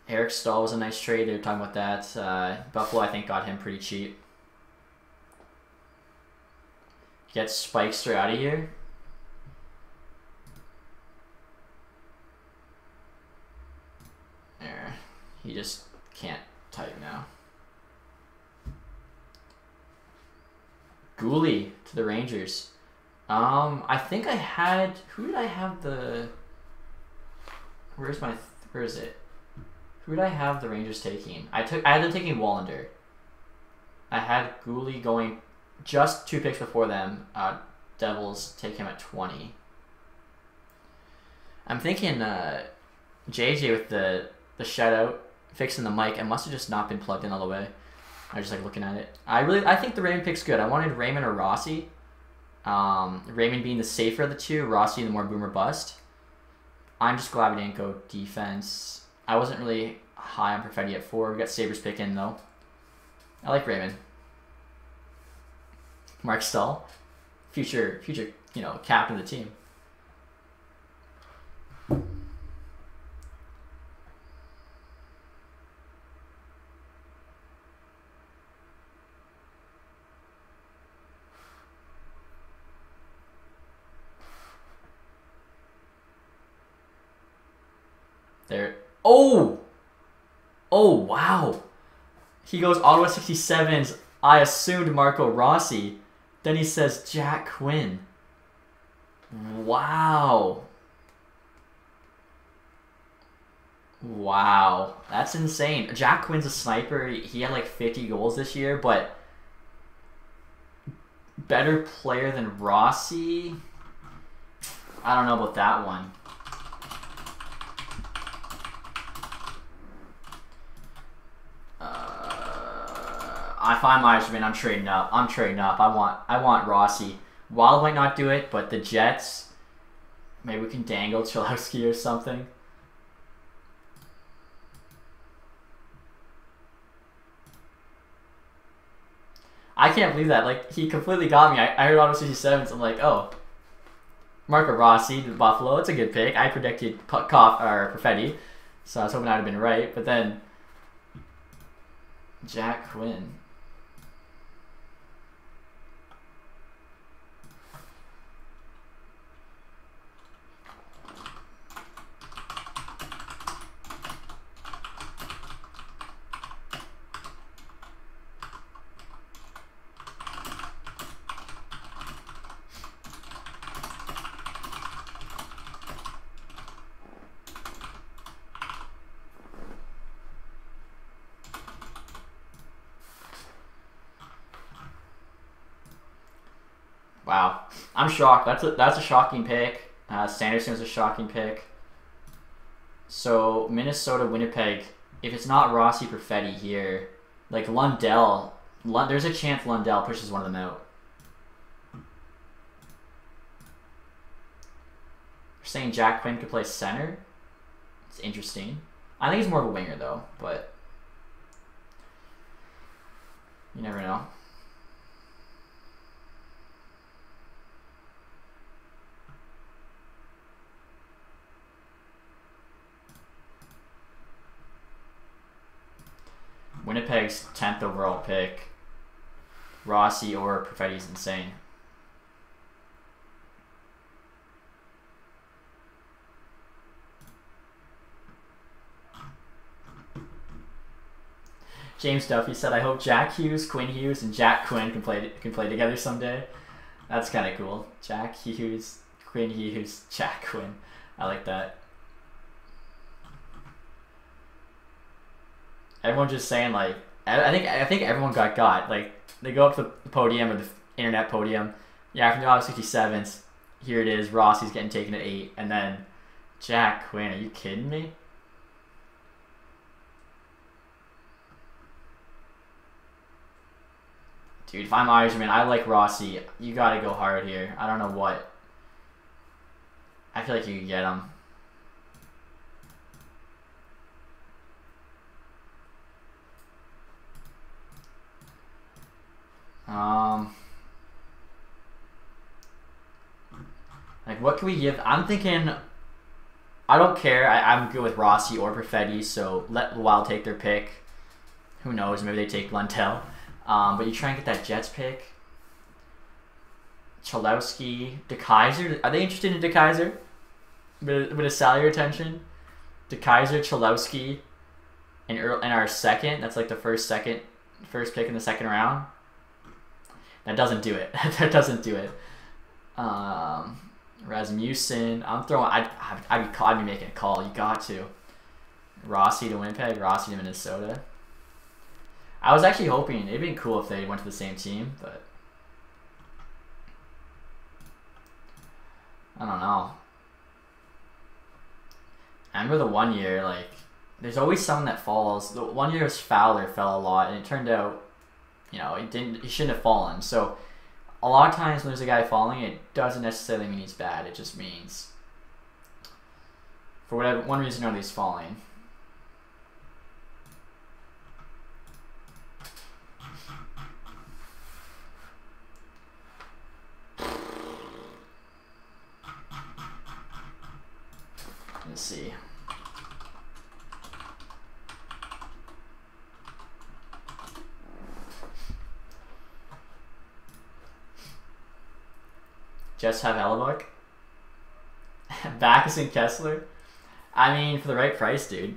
Eric Staal was a nice trade. They were talking about that. Uh, Buffalo, I think, got him pretty cheap. Get straight out of here. There. He just can't type now. Guhle to the Rangers. Um, I think I had. Who did I have the? Where's my? Where is it? Who did I have the Rangers taking? I took. I had them taking Wallander. I had Guhle going just two picks before them. Uh, Devils take him at twenty. I'm thinking uh, JJ with the the shutout fixing the mic. I must have just not been plugged in all the way. I just like looking at it. I really, I think the Raymond pick's good. I wanted Raymond or Rossi. Um, Raymond being the safer of the two, Rossi the more boomer bust. I'm just glad we didn't go defense. I wasn't really high on Perfetti at four. We got Sabres pick in though. I like Raymond. Marc Staal, future, future, you know, captain of the team. There. Oh! Oh, wow. He goes Ottawa 67s. I assumed Marco Rossi. Then he says Jack Quinn. Wow. Wow. That's insane. Jack Quinn's a sniper. He had like 50 goals this year, but better player than Rossi? I don't know about that one. I find Meisterman, I'm trading up. I'm trading up. I want I want Rossi. Wild might not do it, but the Jets, maybe we can dangle Cholowski or something. I can't believe that. Like, he completely got me. I, I heard Ottawa 67s. I'm like, oh. Marco Rossi to Buffalo. It's a good pick. I predicted Koff or Perfetti, so I was hoping I'd have been right. But then Jack Quinn. Shocked. That's a that's a shocking pick. Uh, Sanderson was a shocking pick. So Minnesota, Winnipeg. If it's not Rossi Perfetti here, like Lundell, Lund, there's a chance Lundell pushes one of them out. You're saying Jack Quinn could play center. It's interesting. I think he's more of a winger though, but you never know. Winnipeg's 10th overall pick. Rossi or Perfetti is insane. James Duffy said, "I hope Jack Hughes, Quinn Hughes, and Jack Quinn can play can play together someday." That's kind of cool. Jack Hughes, Quinn Hughes, Jack Quinn. I like that. Everyone just saying like, I think I think everyone got got like they go up to the podium or the internet podium. Yeah, from the Ottawa 67s, here it is. Rossi's getting taken at eight, and then Jack Quinn. Are you kidding me? Dude, if I'm Yzerman, I like Rossi. You gotta go hard here. I don't know what. I feel like you can get him. Um, like, what can we give? I'm thinking. I don't care. I, I'm good with Rossi or Perfetti, so let the Wild take their pick. Who knows? Maybe they take Lundell. Um, but you try and get that Jets pick. Cholowski, DeKeyser. Are they interested in DeKeyser? With, with a salary retention? DeKeyser, Cholowski, in, in our second. That's like the first second, first pick in the second round. That doesn't do it. that doesn't do it. Um, Rasmussen. I'm throwing. I'd, I'd, be, I'd be making a call. You got to. Rossi to Winnipeg. Rossi to Minnesota. I was actually hoping it'd been cool if they went to the same team, but I don't know. I remember the one year, like, there's always someone that falls. The one year was Fowler fell a lot, and it turned out, you know, it didn't. He shouldn't have fallen. So, a lot of times when there's a guy falling, it doesn't necessarily mean he's bad. It just means, for whatever one reason or another, he's falling. Let's see. Just have Hellebuyck. Backes and Kessel. I mean, for the right price, dude.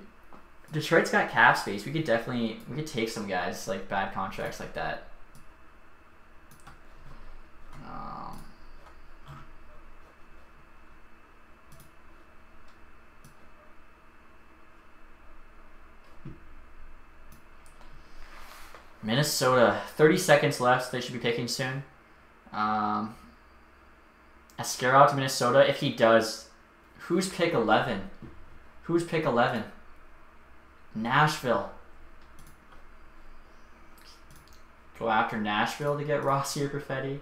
Detroit's got cap space. We could definitely we could take some guys like bad contracts like that. Um, Minnesota, 30 seconds left. They should be picking soon. Um, Askarov to Minnesota. If he does, who's pick 11? Who's pick 11? Nashville. Go after Nashville to get Rossi or Perfetti.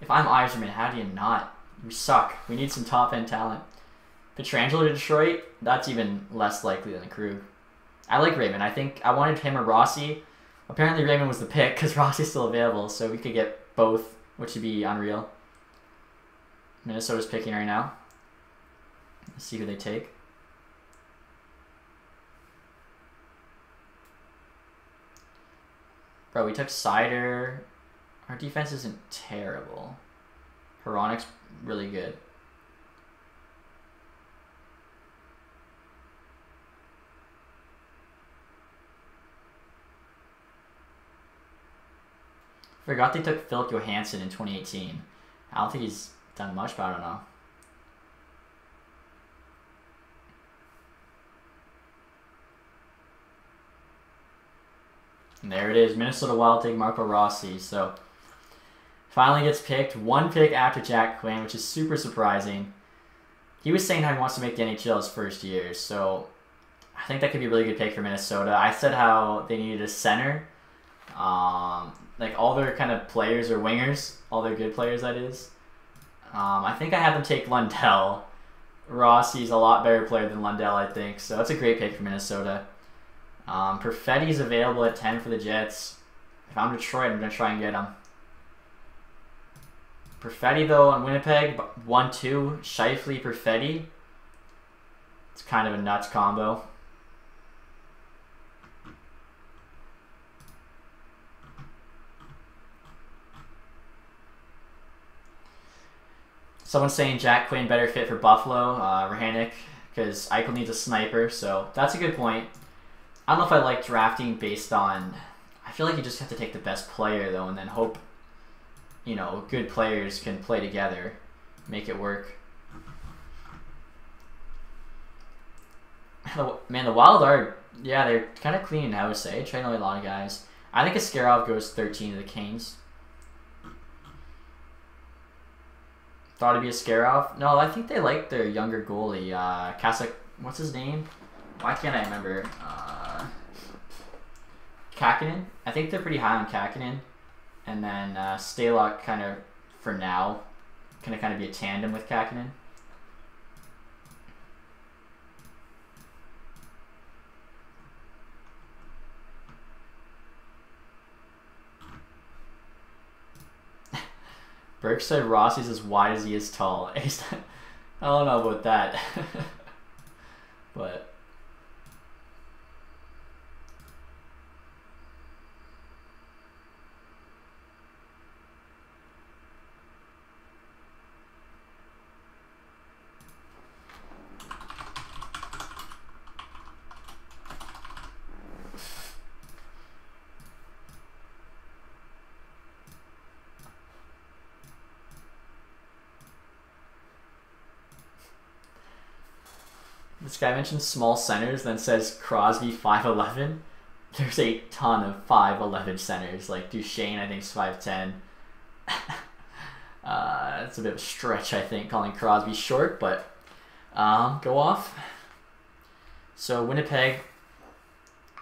If I'm Yzerman, how do you not? We suck. We need some top end talent. Pietrangelo to Detroit, that's even less likely than Krug. I like Raymond. I think I wanted him or Rossi. Apparently Raymond was the pick because Rossi's still available, so we could get both, which would be unreal. Minnesota's picking right now. Let's see who they take. Bro, we took Seider. Our defense isn't terrible. Hronek's really good. Forgot they took Filip Johansson in 2018. I don't think he's done much, but I don't know. And there it is. Minnesota Wild take Marco Rossi. So finally gets picked. One pick after Jack Quinn, which is super surprising. He was saying how he wants to make the NHL his first year. So I think that could be a really good pick for Minnesota. I said how they needed a center. Um, like all their kind of players are wingers, all their good players that is. Um, I think I have them take Lundell. Rossi's a lot better player than Lundell, I think. So that's a great pick for Minnesota. Um, Perfetti's available at 10 for the Jets. If I'm Detroit, I'm going to try and get him. Perfetti, though, on Winnipeg, 1-2. Scheifele, Perfetti. It's kind of a nuts combo. Someone's saying Jack Quinn better fit for Buffalo, uh, because Eichel needs a sniper, so that's a good point. I don't know if I like drafting based on. I feel like you just have to take the best player though, and then hope, you know, good players can play together, make it work. Man, the Wild are yeah, they're kind of clean. I would say away a lot of guys. I think Askarov goes 13 to the Canes. Thought it'd be Askarov. No, I think they like their younger goalie, uh, Kasak. What's his name? Why can't I remember? Uh, Kahkonen. I think they're pretty high on Kahkonen. And then uh, Stalock kind of, for now, going to kind of be a tandem with Kahkonen. Burke said Rossi's as wide as he is tall. I don't know about that. but guy mentions small centers, then says Crosby 5'11. There's a ton of 5'11 centers. Like Duchene, I think, is 5'10. uh, it's a bit of a stretch, I think, calling Crosby short, but um, go off. So Winnipeg,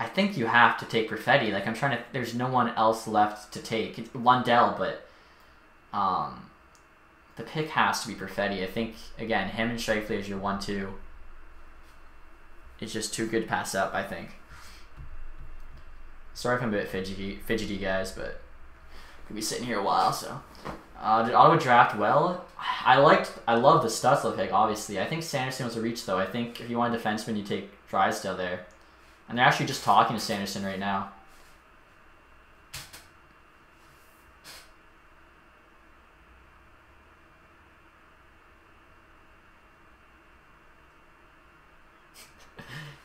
I think you have to take Perfetti. Like I'm trying to. There's no one else left to take. It's Lundell, but um, the pick has to be Perfetti. I think again, him and Scheifele is your one-two. It's just too good to pass up, I think. Sorry if I'm a bit fidgety, fidgety guys, but could be sitting here a while. So, uh, did Ottawa draft well? I liked, I love the Stutzle pick. Obviously, I think Sanderson was a reach though. I think if you want a defenseman, you take Drysdale there, and they're actually just talking to Sanderson right now.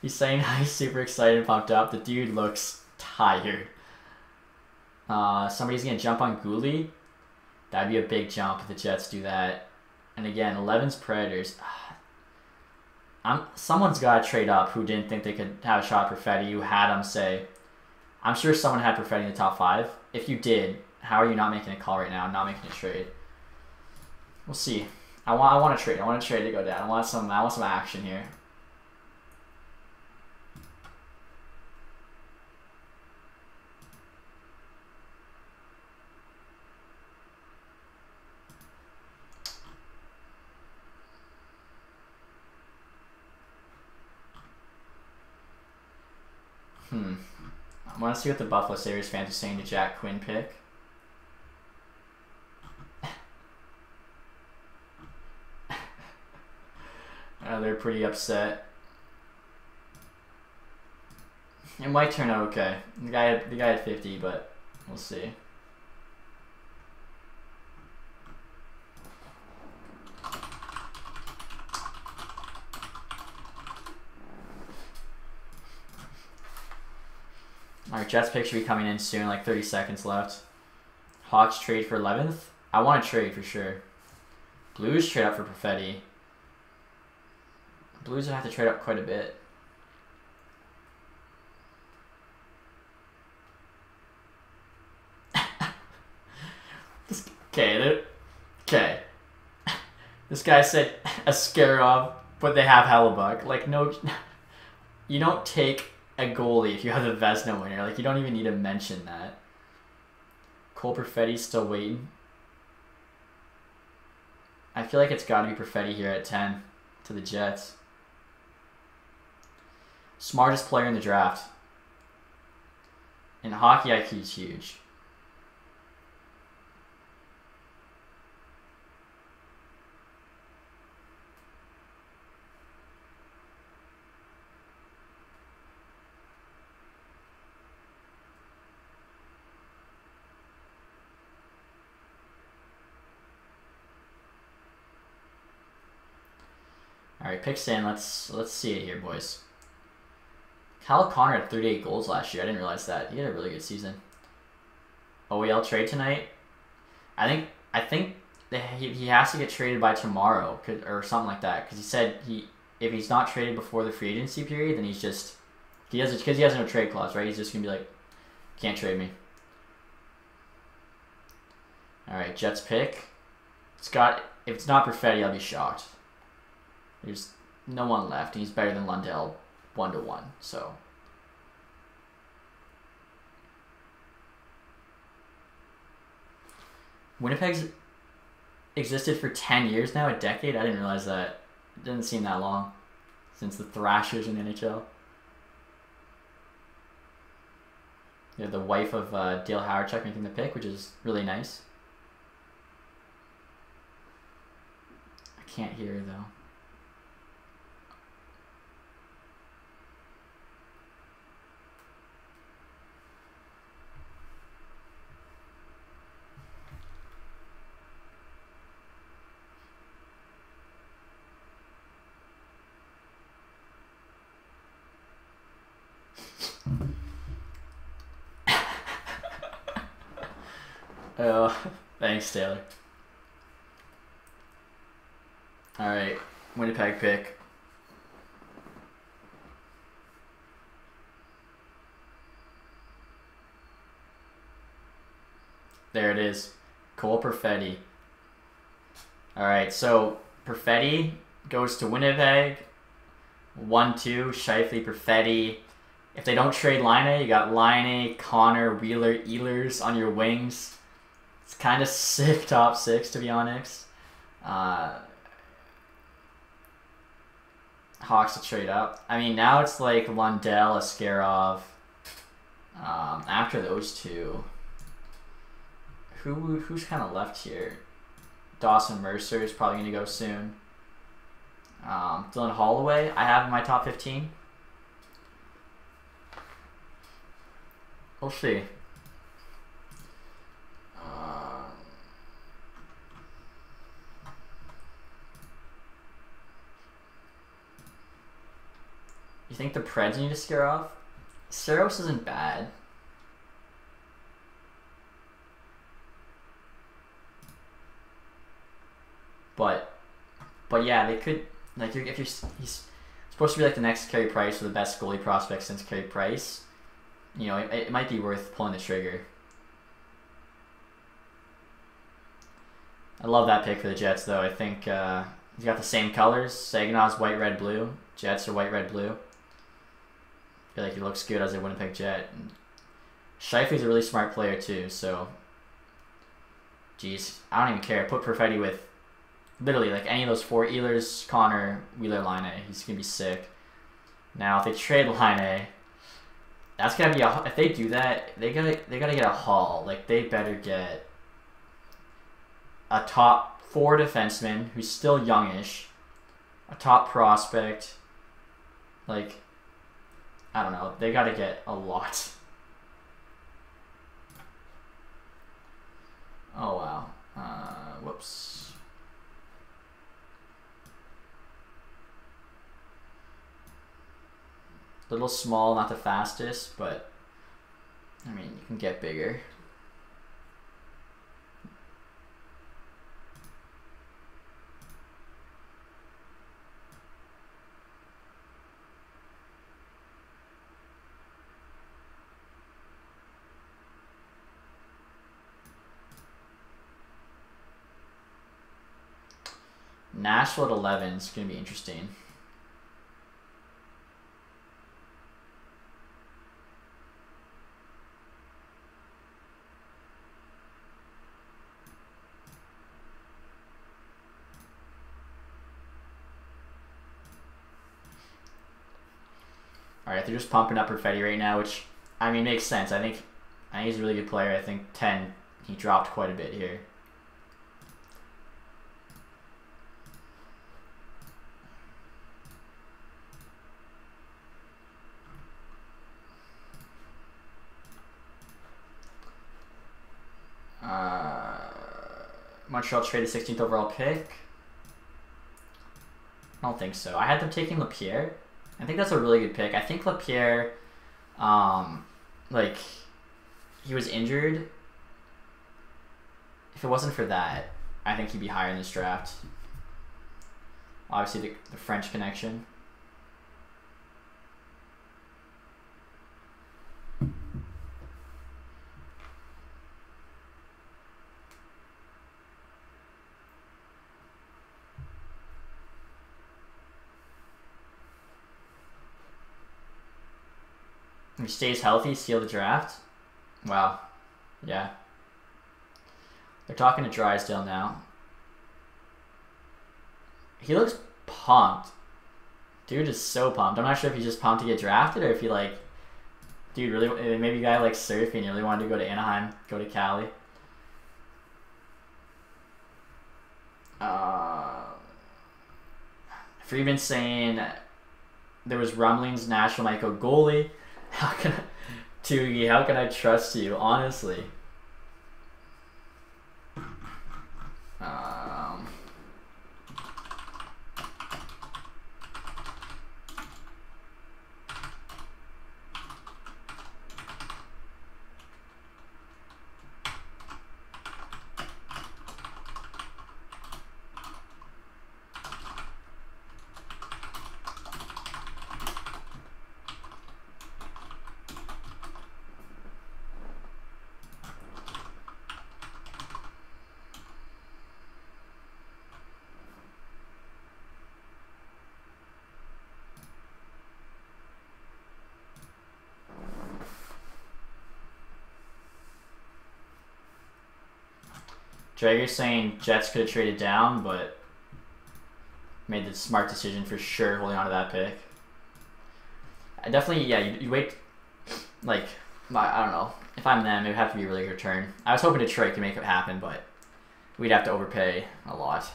He's saying he's super excited and pumped up. The dude looks tired. Uh, somebody's gonna jump on Guhle. That'd be a big jump if the Jets do that. And again, 11's Predators. I'm, someone's got to trade up who didn't think they could have a shot at Perfetti, who had him say, I'm sure someone had Perfetti in the top five. If you did, how are you not making a call right now, not making a trade? We'll see. I want I want to trade. I want a trade to go down. I want some I want some action here. Hmm. I want to see what the Buffalo Sabres fans are saying to Jack Quinn pick. uh, they're pretty upset. It might turn out okay. The guy the guy had 50, but we'll see. Jets pick should be coming in soon, like 30 seconds left. Hawks trade for 11th. I want to trade for sure. Blues trade up for Perfetti. Blues would have to trade up quite a bit. okay, okay. This guy said Askarov, but they have Hellebuyck. Like, no, you don't take a goalie if you have the Vezina winner. Like you don't even need to mention that. Cole Perfetti's still waiting. I feel like it's got to be Perfetti here at 10 to the Jets. Smartest player in the draft. And hockey IQ is huge. Right, pick Stan. Let's let's see it here, boys. Kyle Connor had 38 goals last year. I didn't realize that. He had a really good season. OEL trade tonight. I think I think he, he has to get traded by tomorrow or something like that because he said he if he's not traded before the free agency period then he's just he has because he has no trade clause right he's just gonna be like can't trade me. All right, Jets pick. It's got if it's not Perfetti, I'll be shocked. There's no one left, and he's better than Lundell one to one. So. Winnipeg's existed for 10 years now, a decade. I didn't realize that. It didn't seem that long since the Thrashers in NHL. Have the wife of uh, Dale Hawerchuk making the pick, which is really nice. I can't hear though. Thanks, Taylor. All right, Winnipeg pick. There it is. Cole Perfetti. All right, so Perfetti goes to Winnipeg. 1-2, Scheifele, Perfetti. If they don't trade Laine, you got Laine, Connor, Wheeler, Ehlers on your wings. It's kind of sick top six, to be honest. Uh, Hawks to trade up. I mean, now it's like Lundell, Askarov. Um, after those two, who who's kind of left here? Dawson Mercer is probably going to go soon. Um, Dylan Holloway, I have in my top 15. We'll see. You think the Preds need to Askarov? Saros isn't bad. But, but yeah, they could like if you're he's supposed to be like the next Carey Price or the best goalie prospect since Carey Price. You know, it, it might be worth pulling the trigger. I love that pick for the Jets, though. I think uh, he's got the same colors. Saginaw's white, red, blue. Jets are white, red, blue feel like he looks good as a Winnipeg Jet. And Scheifele's a really smart player too, so jeez, I don't even care. Put Perfetti with literally like any of those four Ehlers, Connor, Wheeler, Laine. He's gonna be sick. Now if they trade Laine, that's gonna be a. If they do that, they gotta they gotta get a haul. Like they better get a top four defenseman who's still youngish, a top prospect, like I don't know. They got to get a lot. Oh, wow. Uh, whoops. Little small, not the fastest, but I mean, you can get bigger. Nashville at 11 is going to be interesting. All right, they're just pumping up Perfetti right now, which I mean makes sense. I think I think he's a really good player. I think 10 he dropped quite a bit here. Montreal traded 16th overall pick. I don't think so. I had them taking Lapierre. I think that's a really good pick. I think Lapierre, um, like, he was injured. If it wasn't for that, I think he'd be higher in this draft. Obviously, the, the French connection. He stays healthy, steal the draft. Wow. Yeah. They're talking to Drysdale now. He looks pumped. Dude is so pumped. I'm not sure if he's just pumped to get drafted or if he like, dude, really maybe a guy like surfing you really wanted to go to Anaheim, go to Cali. Uh, Friedman saying there was rumblings Nashville might go goalie. How can I, Tugi, how can I trust you? Honestly. Um, Dreger's saying Jets could have traded down, but made the smart decision for sure holding on to that pick. I definitely, yeah, you, you wait, like, I don't know. If I'm them, it would have to be a really good return. I was hoping Detroit could make it happen, but we'd have to overpay a lot.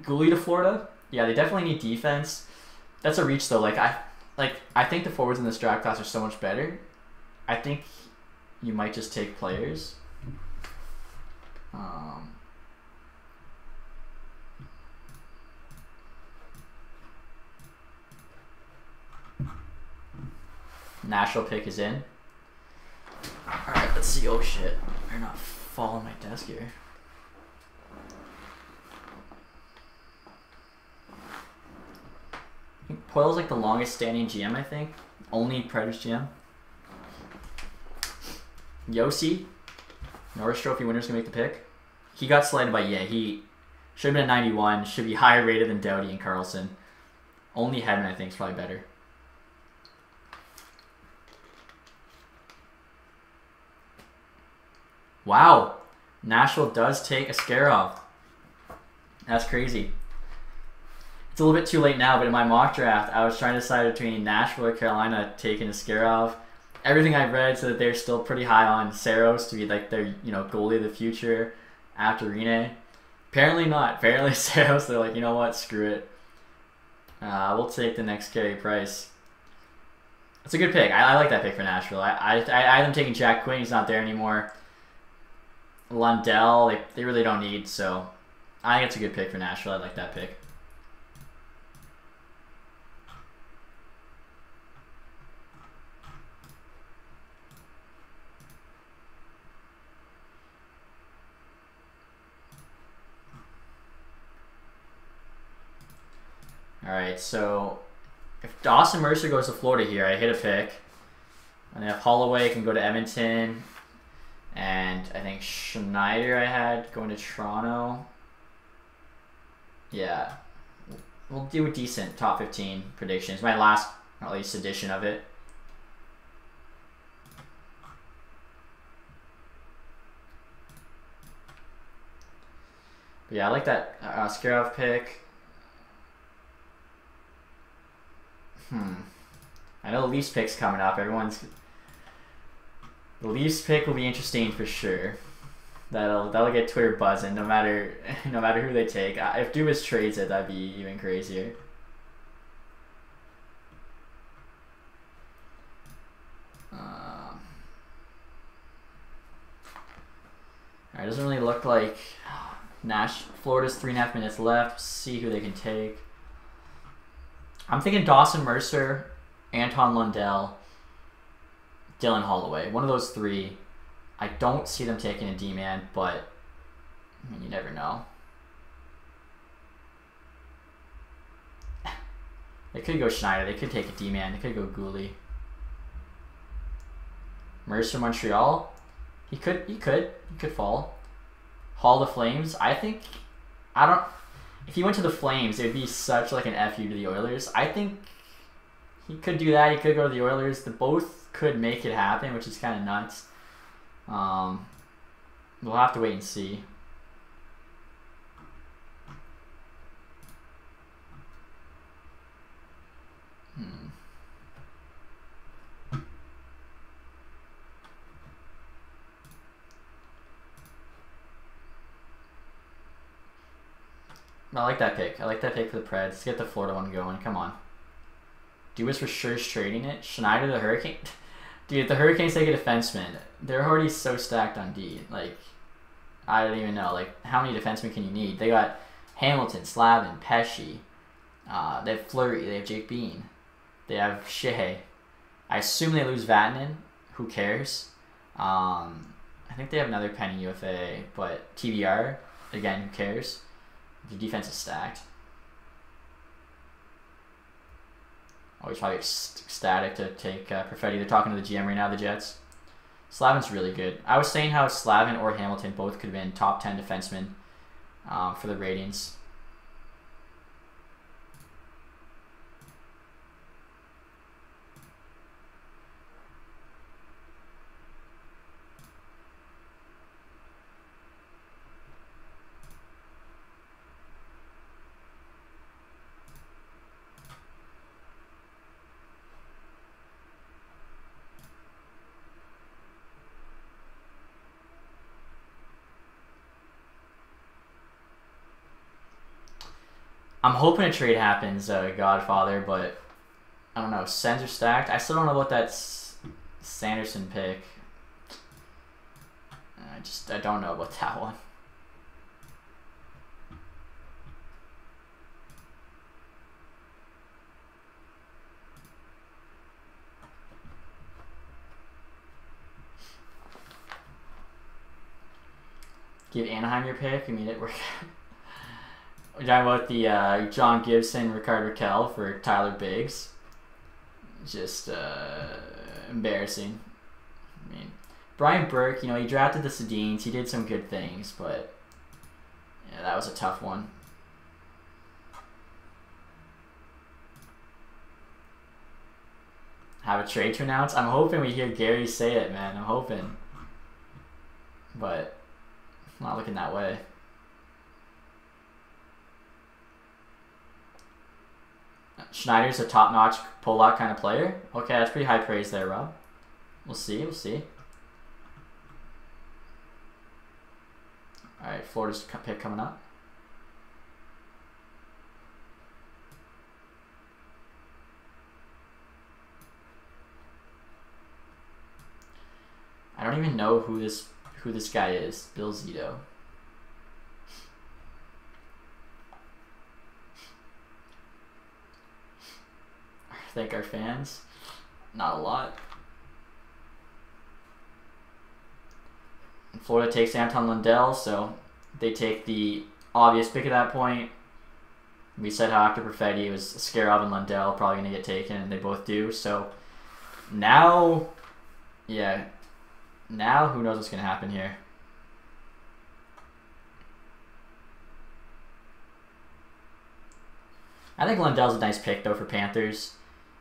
Guhle to Florida? Yeah, they definitely need defense. That's a reach though. Like I, like I think the forwards in this draft class are so much better. I think you might just take players. Um, Nashville pick is in. Alright, let's see. Oh shit. I better not fall on my desk here. Poile's like the longest standing GM, I think. Only Predators GM. Josi, Norris Trophy winner's gonna make the pick. He got slighted by yeah. He should have been a 91. Should be higher rated than Doughty and Carlson. Only Hedman, I think, is probably better. Wow. Nashville does take Askarov. That's crazy. It's a little bit too late now, but in my mock draft, I was trying to decide between Nashville or Carolina taking Askarov. Everything I've read said that they're still pretty high on Saros to be like their, you know, goalie of the future after Rinne. Apparently not. Apparently Saros, they're like, you know what, screw it. Uh, we'll take the next Carey Price. It's a good pick. I, I, like that pick for Nashville. I, I, I, them taking Jack Quinn. He's not there anymore. Lundell, they, they really don't need, so I think it's a good pick for Nashville. I like that pick. All right, so if Dawson Mercer goes to Florida here, I hit a pick. And if Holloway can go to Edmonton, and I think Schneider I had going to Toronto. Yeah. We'll do a decent top 15 predictions. My last, at least, edition of it. But yeah, I like that uh, Skarov pick. Hmm. I know the Leafs pick's coming up. Everyone's the Leafs pick will be interesting for sure. That'll that'll get Twitter buzzing no matter no matter who they take. If Dubas trades it, that'd be even crazier. Um, Alright, doesn't really look like Nash Florida's three and a half minutes left. See who they can take. I'm thinking Dawson Mercer, Anton Lundell, Dylan Holloway. One of those three. I don't see them taking a D man, but I mean, you never know. They could go Schneider. They could take a D man. They could go Guhle. Mercer Montreal. He could. He could. He could fall. Hall the Flames. I think. I don't. If he went to the Flames, it would be such like an fu to the Oilers. I think he could do that. He could go to the Oilers. The both could make it happen, which is kind of nuts. Um, we'll have to wait and see. Hmm. I like that pick. I like that pick for the Preds. Let's get the Florida one going. Come on. Dubas for sure is trading it. Schneider the Hurricane. Dude, the Hurricanes take a defenseman, they're already so stacked on D. Like, I don't even know. Like, how many defensemen can you need? They got Hamilton, Slavin, Pesce. Uh, they have Fleury. They have Jake Bean. They have Skjei. I assume they lose Vatanen. Who cares? Um, I think they have another penny UFA, but TBR, again, who cares? The defense is stacked. Oh, he's probably ecstatic to take uh, Perfetti. They're talking to the GM right now, the Jets. Slavin's really good. I was saying how Slavin or Hamilton both could have been top 10 defensemen um, for the ratings. I'm hoping a trade happens, uh, Godfather, but I don't know. Sens are stacked. I still don't know about that Sanderson pick. I just I don't know about that one. Give Anaheim your pick. I mean, it worked. We're talking about the uh, John Gibson, Rickard Rakell for Tyler Biggs. Just uh, embarrassing. I mean, Brian Burke, you know, he drafted the Sedins. He did some good things, but yeah, that was a tough one. Have a trade to announce? I'm hoping we hear Gary say it, man. I'm hoping. But not looking that way. Schneider's a top-notch pull-out kind of player. Okay, that's pretty high praise there, Rob. We'll see, we'll see. All right, Florida's pick coming up. I don't even know who this who this guy is. Bill Zito. Thank our fans. Not a lot. Florida takes Anton Lundell, so they take the obvious pick at that point. We said how after Perfetti was Askarov and Lundell probably going to get taken, and they both do. So now, yeah, now who knows what's going to happen here. I think Lundell's a nice pick though for Panthers.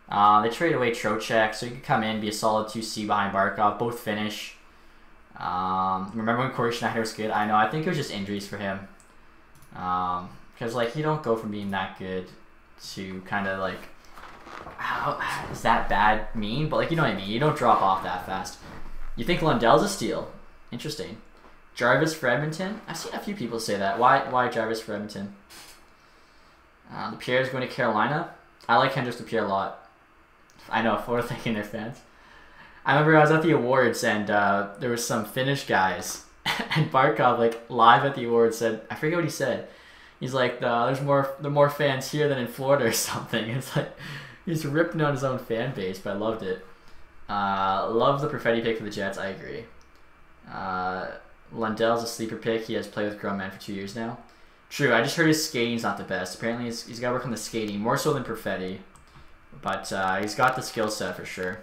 Uh, they trade away Trocheck, so he could come in, be a solid 2C behind Barkov, both finish. Um, remember when Cory Schneider was good? I know, I think it was just injuries for him. Um, because, like, you don't go from being that good to kind of, like, how is that bad mean? But, like, you know what I mean? You don't drop off that fast. You think Lundell's a steal? Interesting. Jarvis for Edmonton? I've seen a few people say that. Why, why Jarvis for Edmonton? Uh, is going to Carolina. I like Hendrix Pierre a lot. I know, Florida thanking their fans. I remember I was at the awards and uh, there was some Finnish guys, and Barkov like live at the awards said, I forget what he said. He's like, uh, there's more, there more fans here than in Florida or something. It's like he's ripping on his own fan base, but I loved it. Uh, love the Perfetti pick for the Jets. I agree. Uh, Lundell's a sleeper pick. He has played with grown men for two years now. True. I just heard his skating's not the best. Apparently, he's, he's got to work on the skating more so than Perfetti, but uh, he's got the skill set for sure.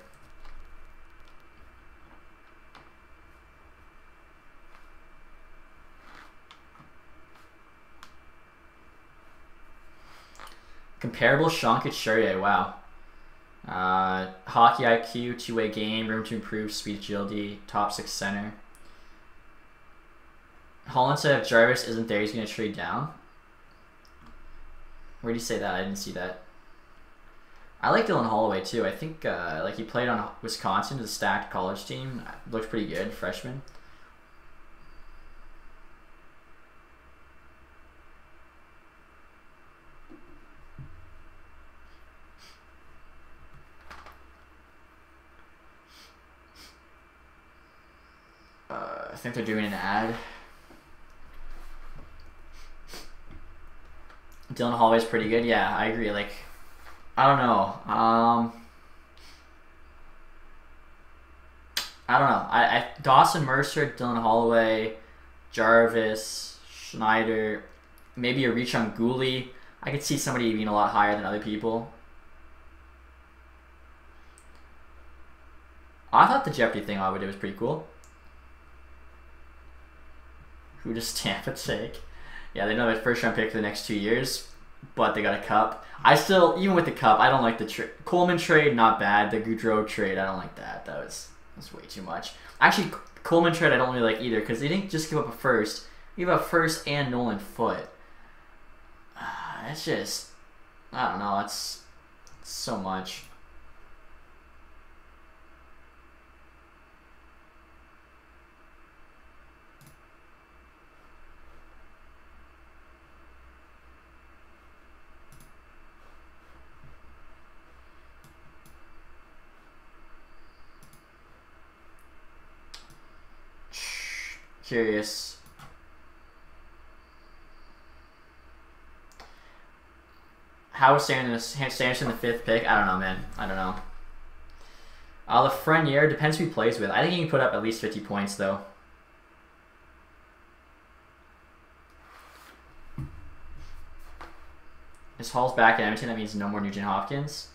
Comparable Sean Couturier, wow. Uh, hockey IQ, two-way game, room to improve, speed agility, top six center. Holland said if Jarvis isn't there, he's going to trade down. Where did you say that? I didn't see that. I like Dylan Holloway too. I think uh, like he played on Wisconsin, the stacked college team. Looks pretty good, freshman. Uh, I think they're doing an ad. Dylan Holloway's pretty good. Yeah, I agree. Like, I don't know. Um, I don't know. I, I Dawson Mercer, Dylan Holloway, Jarvis, Schneider, maybe a reach on Guhle. I could see somebody being a lot higher than other people. I thought the Jeopardy thing I would do was pretty cool. Who does Tampa take? Yeah, they know their first round pick for the next two years, but they got a cup. I still, even with the cup, I don't like the tra- Coleman trade. Not bad. The Goodrow trade, I don't like that. That was that's way too much. Actually, Coleman trade, I don't really like either because they didn't just give up a first. Give up first and Nolan Foote. Uh, it's just, I don't know. It's so much. Curious. How is Sanderson the fifth pick? I don't know, man. I don't know. Uh, Lafreniere depends who he plays with. I think he can put up at least 50 points, though. Is Hall's back in Edmonton? That means no more Nugent Hopkins.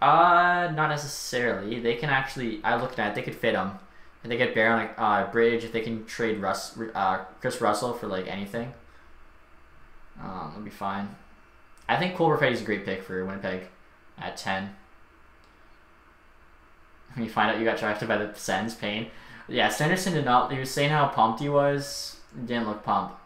Uh, not necessarily. They can actually. I looked at. it, They could fit him. If they get Baron like uh, Bridge, if they can trade Russ, uh, Kris Russell for like anything, um, it'll be fine. I think Cole Perfetti is a great pick for Winnipeg at ten. When you find out you got drafted by the Sens, pain. Yeah, Sanderson did not. He was saying how pumped he was. He Didn't look pumped.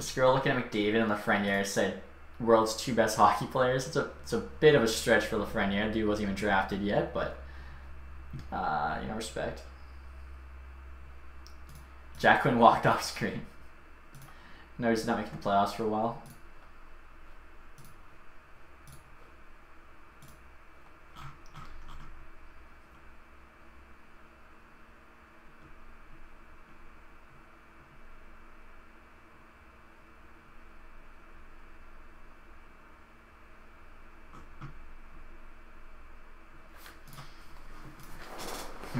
This girl looking at McDavid and Lafreniere said world's two best hockey players. It's a it's a bit of a stretch for Lafreniere. Dude wasn't even drafted yet, but uh, you know, respect. Jack Quinn walked off screen. No, he's not making the playoffs for a while.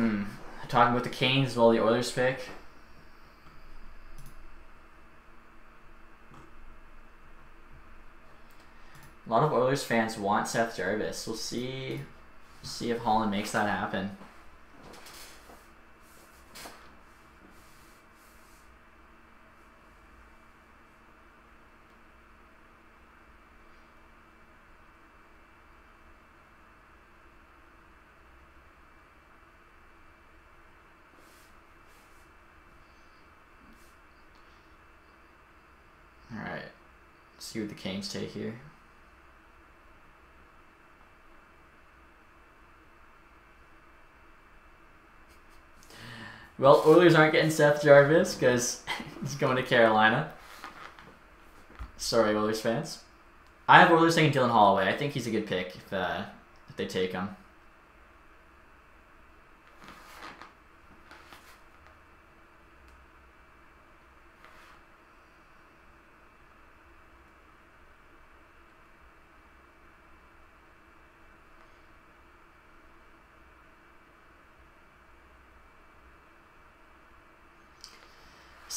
Hmm. Talking about the Canes as well, the Oilers pick. A lot of Oilers fans want Seth Jarvis. We'll see see if Holland makes that happen. Alright. See what the Canes take here. Well, Oilers aren't getting Seth Jarvis because he's going to Carolina. Sorry, Oilers fans. I have Oilers taking Dylan Holloway. I think he's a good pick if, uh, if they take him.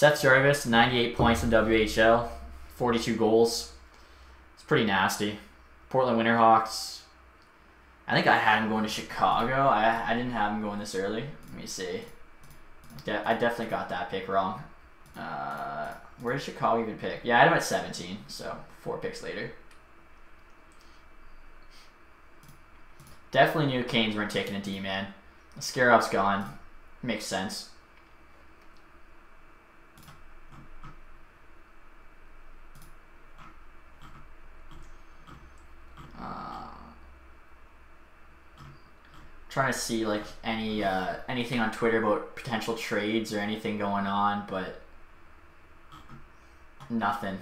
Seth Jarvis, 98 points in WHL, 42 goals. It's pretty nasty. Portland Winterhawks. I think I had him going to Chicago. I, I didn't have him going this early. Let me see. De- I definitely got that pick wrong. Uh, where did Chicago even pick? Yeah, I had him at 17, so four picks later. Definitely knew Canes weren't taking a D man. Askarov's gone. Makes sense. Trying to see like any uh, anything on Twitter about potential trades or anything going on, but nothing.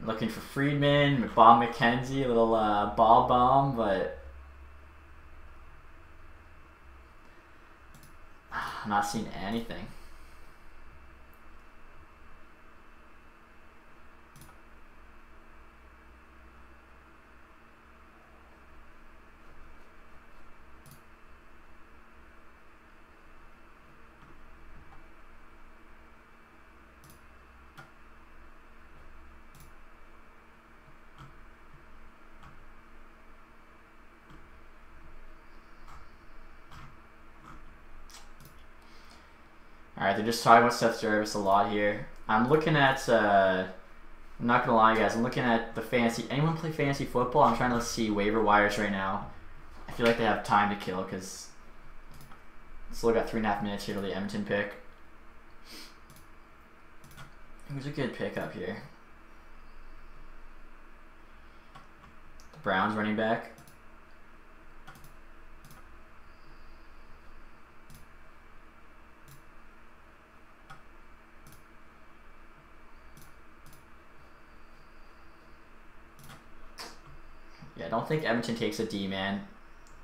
Looking for Friedman, Bob McKenzie, a little uh, ball bomb, but I'm not seeing anything. They're just talking about Seth Jarvis a lot here. I'm looking at, uh, I'm not gonna lie, guys, I'm looking at the fantasy. Anyone play fantasy football? I'm trying to see waiver wires right now. I feel like they have time to kill because still got three and a half minutes here to the Edmonton pick. Who's a good pickup here? The Browns running back. Yeah, I don't think Edmonton takes a D man.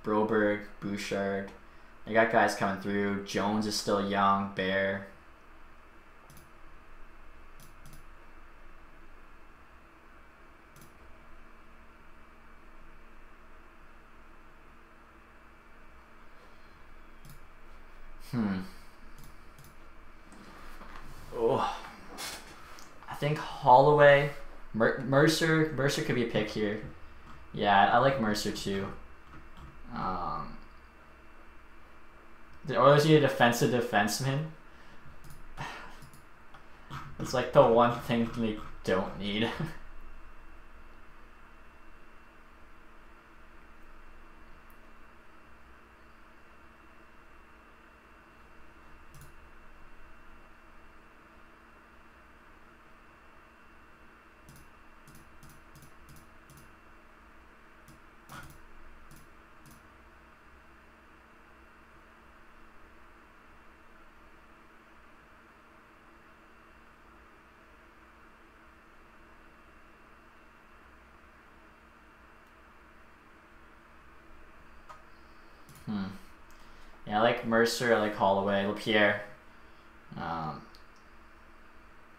Broberg, Bouchard. They got guys coming through. Jones is still young. Bear. Hmm. Oh. I think Holloway, Mer- Mercer, Mercer could be a pick here. Yeah, I like Mercer too. Um, the Oilers need a defensive defenseman. It's like the one thing they don't need. Hmm. Yeah, I like Mercer. I like Holloway. Lapierre. Um,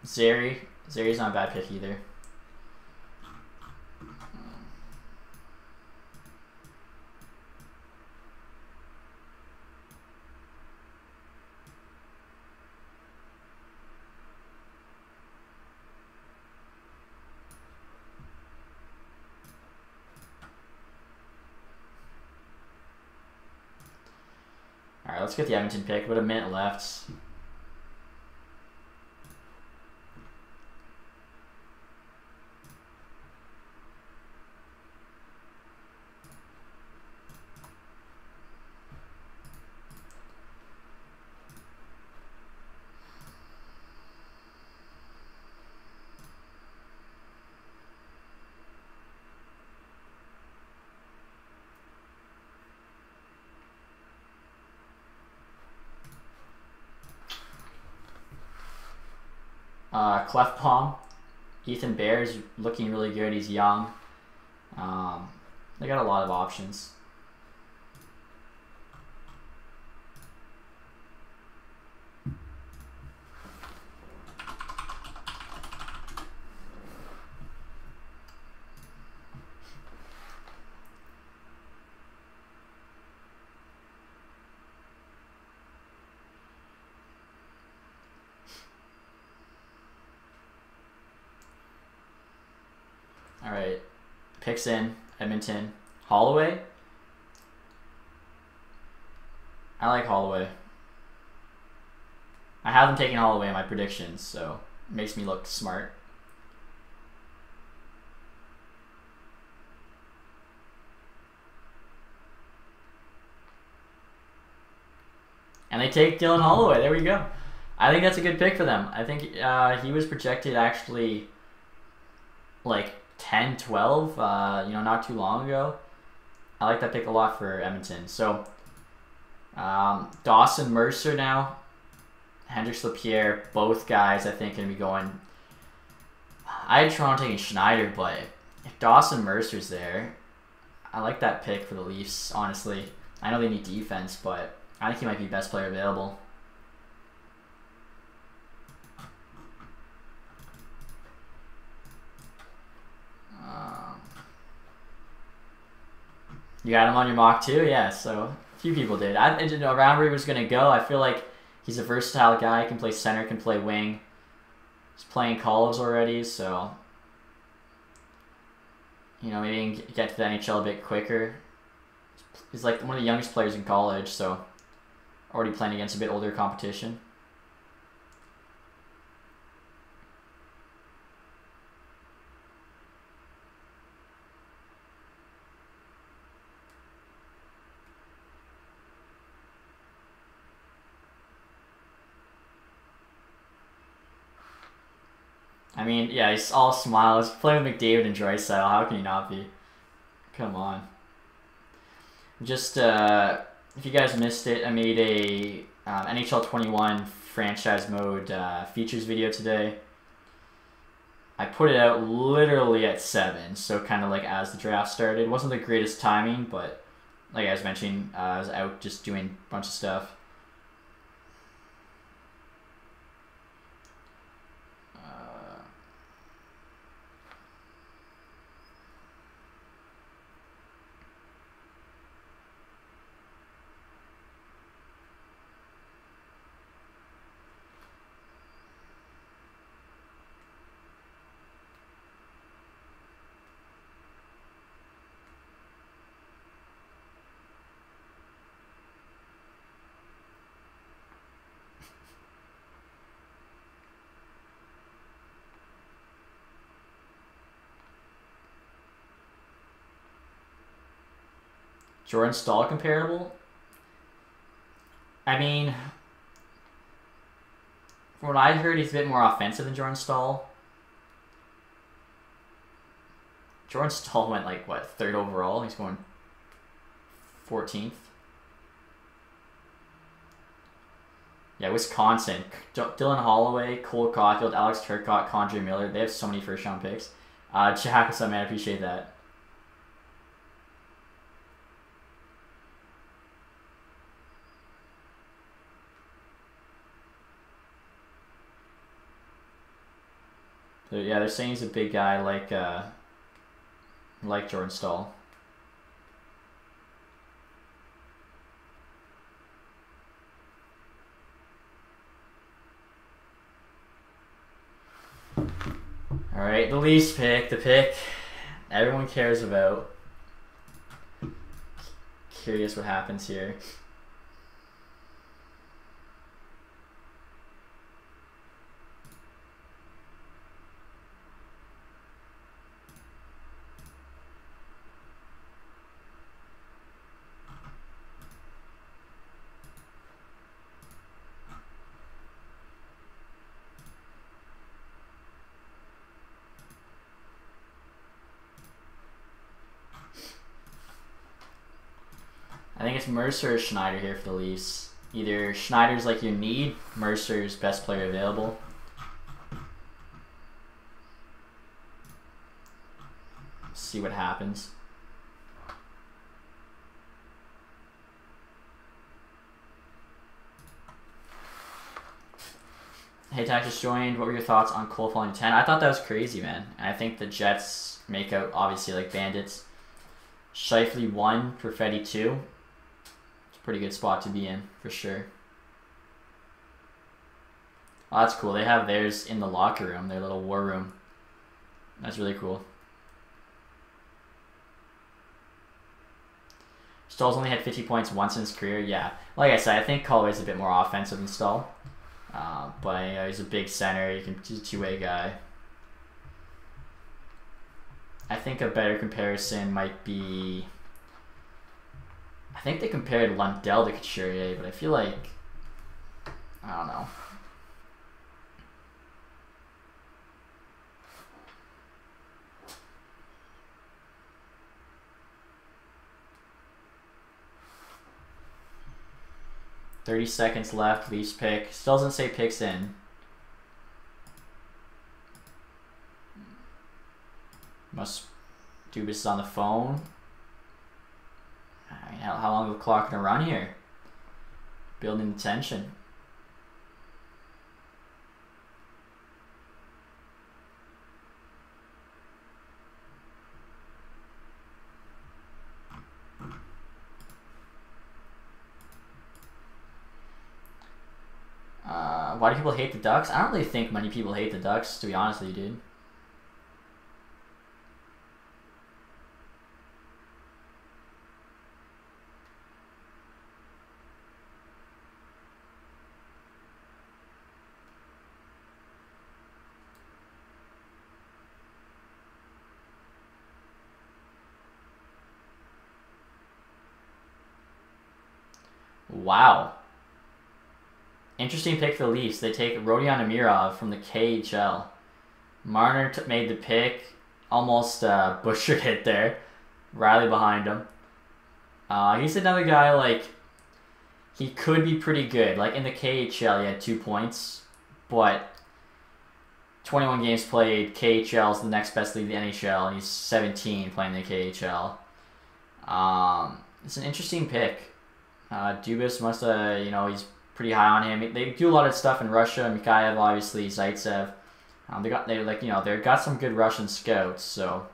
Zary. Zary's not a bad pick either. Let's get the Edmonton pick. About a minute left. Klefbom. Ethan Bear is looking really good. He's young. Um, they got a lot of options. All right, picks in Edmonton. Holloway. I like Holloway. I have them taking Holloway in my predictions, so it makes me look smart. And they take Dylan Holloway. There we go. I think that's a good pick for them. I think uh, he was projected actually like 10, 12, uh, you know, not too long ago. I like that pick a lot for Edmonton. So, um, Dawson Mercer now, Hendrix Lapierre, both guys I think going to be going. I had Toronto taking Schneider, but if Dawson Mercer's there, I like that pick for the Leafs, honestly. I know they need defense, but I think he might be best player available. Um, you got him on your mock too? Yeah, so a few people did. I didn't know around where he was going to go. I feel like he's a versatile guy. Can play center, can play wing. He's playing college already, so you know maybe he can get to the NHL a bit quicker. He's like one of the youngest players in college, so already playing against a bit older competition. I mean, yeah, he's all smiles. Playing with McDavid and Draisaitl, how can he not be? Come on. Just, uh, if you guys missed it, I made a um, NHL 21 franchise mode uh, features video today. I put it out literally at 7, so kind of like as the draft started. It wasn't the greatest timing, but like I was mentioning, uh, I was out just doing a bunch of stuff. Jordan Staal comparable? I mean, from what I heard, he's a bit more offensive than Jordan Staal. Jordan Staal went like what third overall. He's going fourteenth. Yeah, Wisconsin. D- Dylan Holloway, Cole Caufield, Alex Turcotte, K'Andre Miller. They have so many first round picks. Uh, Jack, man? I appreciate that. So, yeah, they're saying he's a big guy like uh, like Jordan Staal. All right, the least pick, the pick everyone cares about. Curious what happens here. Mercer or Schneider here for the Leafs. Either Schneider's like your need, Mercer's best player available. See what happens. Hey, Tax just joined. What were your thoughts on Cole falling to 10? I thought that was crazy, man. And I think the Jets make out, obviously, like bandits. Shifley 1, Perfetti 2. Pretty good spot to be in, for sure. Oh, that's cool. They have theirs in the locker room, their little war room. That's really cool. Staal's only had 50 points once in his career. Yeah, like I said, I think Holloway's a bit more offensive than Staal. Uh, but you know, he's a big center. He can he's a two-way guy. I think a better comparison might be. I think they compared Lundell to Couturier, but I feel like I don't know. Thirty seconds left. Leafs pick. Still doesn't say picks in. Must Dubas is on the phone. How, how long is the clock gonna run here? Building tension. Uh, why do people hate the Ducks? I don't really think many people hate the Ducks, to be honest with you, dude. Wow. Interesting pick for the Leafs. They take Rodion Amirov from the KHL. Marner t- made the pick, almost uh, butchered it there. Rielly behind him. Uh, he's another guy like he could be pretty good. Like in the KHL, he had two points, but 21 games played. KHL is the next best league the NHL, and he's 17 playing the KHL. Um, it's an interesting pick. Uh, must have, you know, he's pretty high on him. They do a lot of stuff in Russia. Mikheyev, obviously, Zaitsev. Um, they got they like you know they got some good Russian scouts. So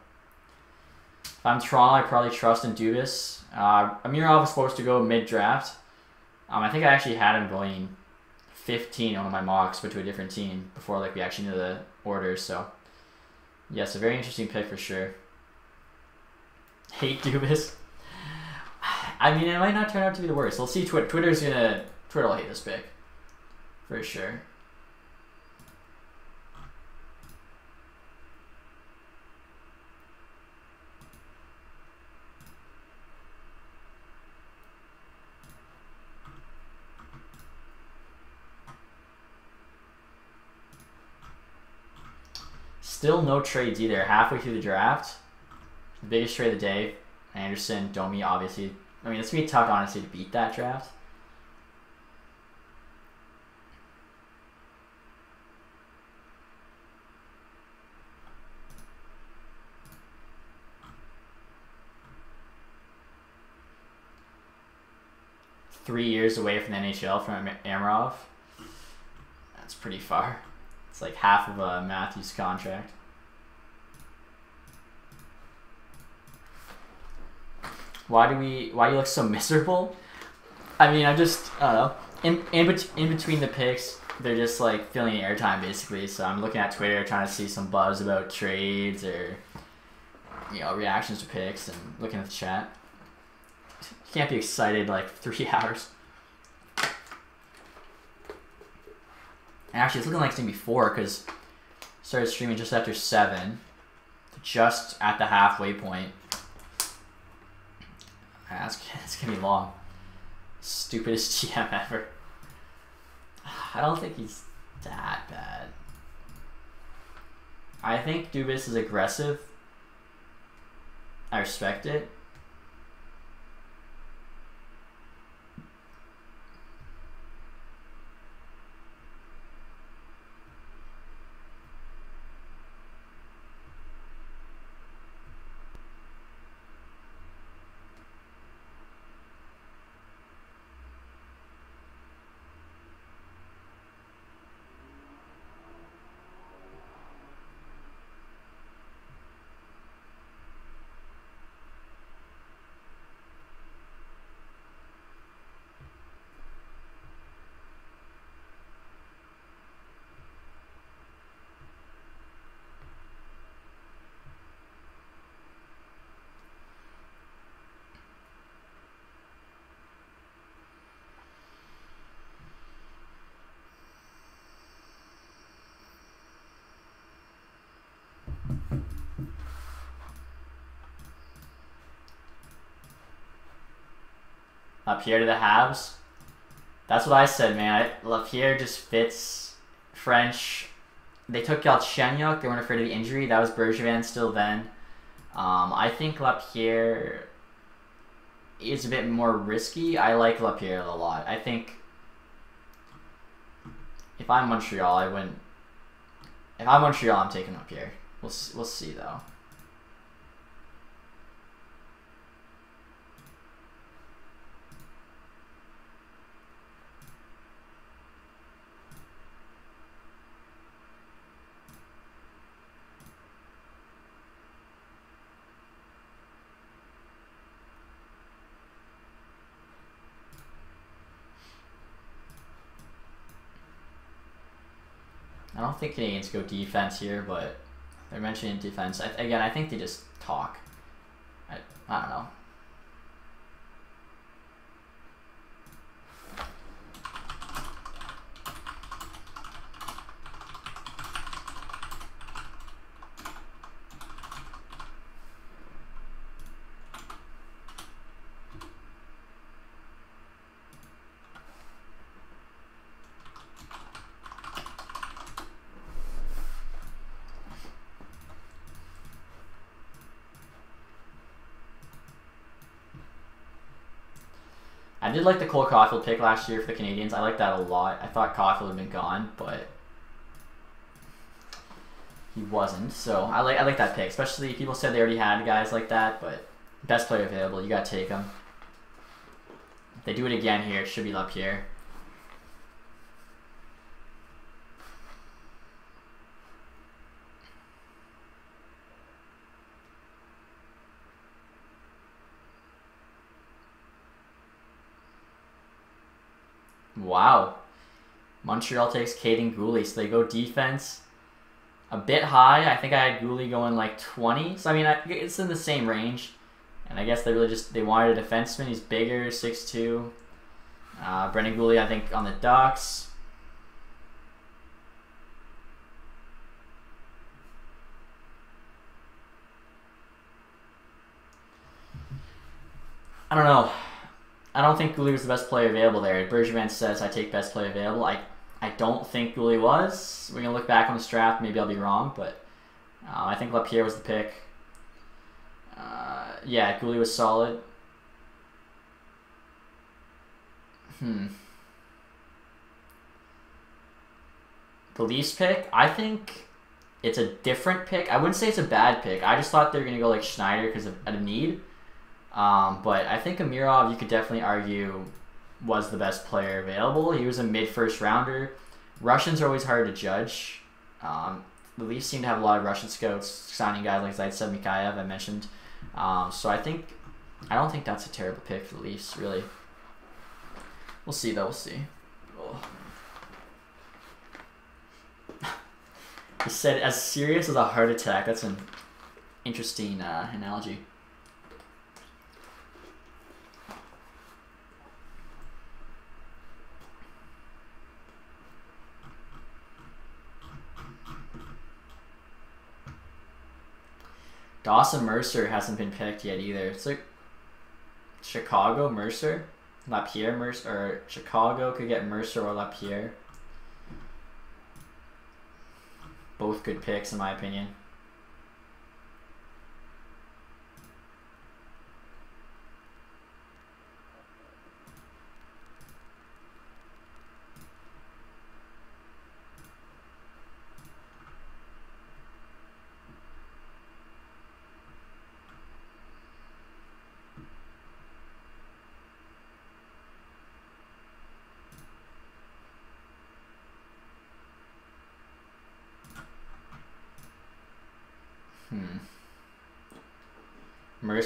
if I'm Toronto, I probably trust in Dubas. Uh, Amirov was supposed to go mid draft. Um, I think I actually had him going 15 on my mocks, but to a different team before like we actually knew the orders. So yes, a very interesting pick for sure. Hate Dubas. I mean, it might not turn out to be the worst. We'll see. Twi- Twitter's gonna Twitter will hate this pick for sure. Still no trades either. Halfway through the draft, the biggest trade of the day. Anderson, Domi, obviously. I mean, it's gonna be tough, honestly, to beat that draft. Three years away from the NHL from Amirov. That's pretty far. It's like half of a Matthews contract. Why do we? Why do you look so miserable? I mean, I'm just I don't know. In in, bet- in between the picks, they're just like filling airtime basically. So I'm looking at Twitter, trying to see some buzz about trades or you know reactions to picks, and looking at the chat. You can't be excited like three hours. Actually, it's looking like it's gonna be four because started streaming just after seven, just at the halfway point. Ah, that's, that's gonna be long. Stupidest GM ever. I don't think he's that bad. I think Dubas is aggressive. I respect it. Lapierre to the Habs. That's what I said, man. Lapierre just fits French. They took Galchenyuk. They weren't afraid of the injury. That was Bergevin still then. Um, I think Lapierre is a bit more risky. I like Lapierre a lot. I think if I'm Montreal, I wouldn't. If I'm Montreal, I'm taking Lapierre. We'll we'll see though. Don't think Canadiens go defense here, but they're mentioning defense. I, again, I think they just talk. I, I don't know. Like the Cole Caufield pick last year for the Canadiens. I like that a lot. I thought Caufield had been gone, but he wasn't. So I like I like that pick. Especially people said they already had guys like that, but best player available, you gotta take him. They do it again here, it should be Lapierre. Wow. Montreal takes Kaiden Guhle, so they go defense a bit high. I think I had Guhle going like 20. So, I mean, it's in the same range. And I guess they really just, they wanted a defenseman. He's bigger, 6'2". Uh, Brendan Guhle, I think, on the Ducks. I don't know. I don't think Guhle was the best player available there. Bergevin says I take best player available. I I don't think Guhle was. We're gonna look back on this draft. Maybe I'll be wrong, but uh, I think Lapierre was the pick. Uh, yeah, Guhle was solid. Hmm. The Leafs pick, I think it's a different pick. I wouldn't say it's a bad pick. I just thought they were gonna go like Schneider because of at a need. Um, but I think Amirov, you could definitely argue, was the best player available. He was a mid first rounder. Russians are always hard to judge. Um, the Leafs seem to have a lot of Russian scouts signing guys like Zaitsev Mikheyev, I mentioned. Um, so I think, I don't think that's a terrible pick for the Leafs, really. We'll see, though. We'll see. He said, as serious as a heart attack. That's an interesting uh, analogy. Dawson Mercer hasn't been picked yet either. It's like Chicago Mercer, Lapierre Mercer, or Chicago could get Mercer or Lapierre. Both good picks in my opinion.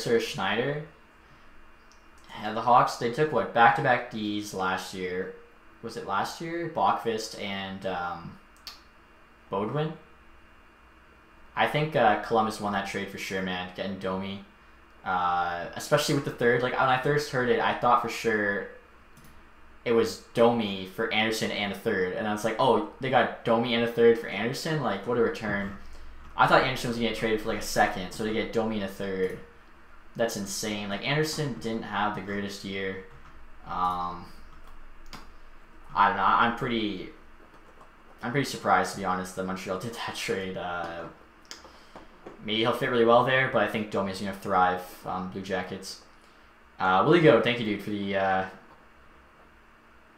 Mercer Schneider. And the Hawks, they took what? Back to back D's last year. Was it last year? Boqvist and um, Beaudin. I think uh, Columbus won that trade for sure, man. Getting Domi. Uh, especially with the third. Like, when I first heard it, I thought for sure it was Domi for Anderson and a third. And I was like, oh, they got Domi and a third for Anderson? Like, what a return. I thought Anderson was to get traded for like a second, so to get Domi and a third that's insane. Like Anderson didn't have the greatest year. Um, I don't know. I'm pretty. I'm pretty surprised to be honest that Montreal did that trade. Uh, maybe he'll fit really well there, but I think Domi's gonna thrive on Blue Jackets. Uh, Willie Go, thank you, dude, for the. Uh...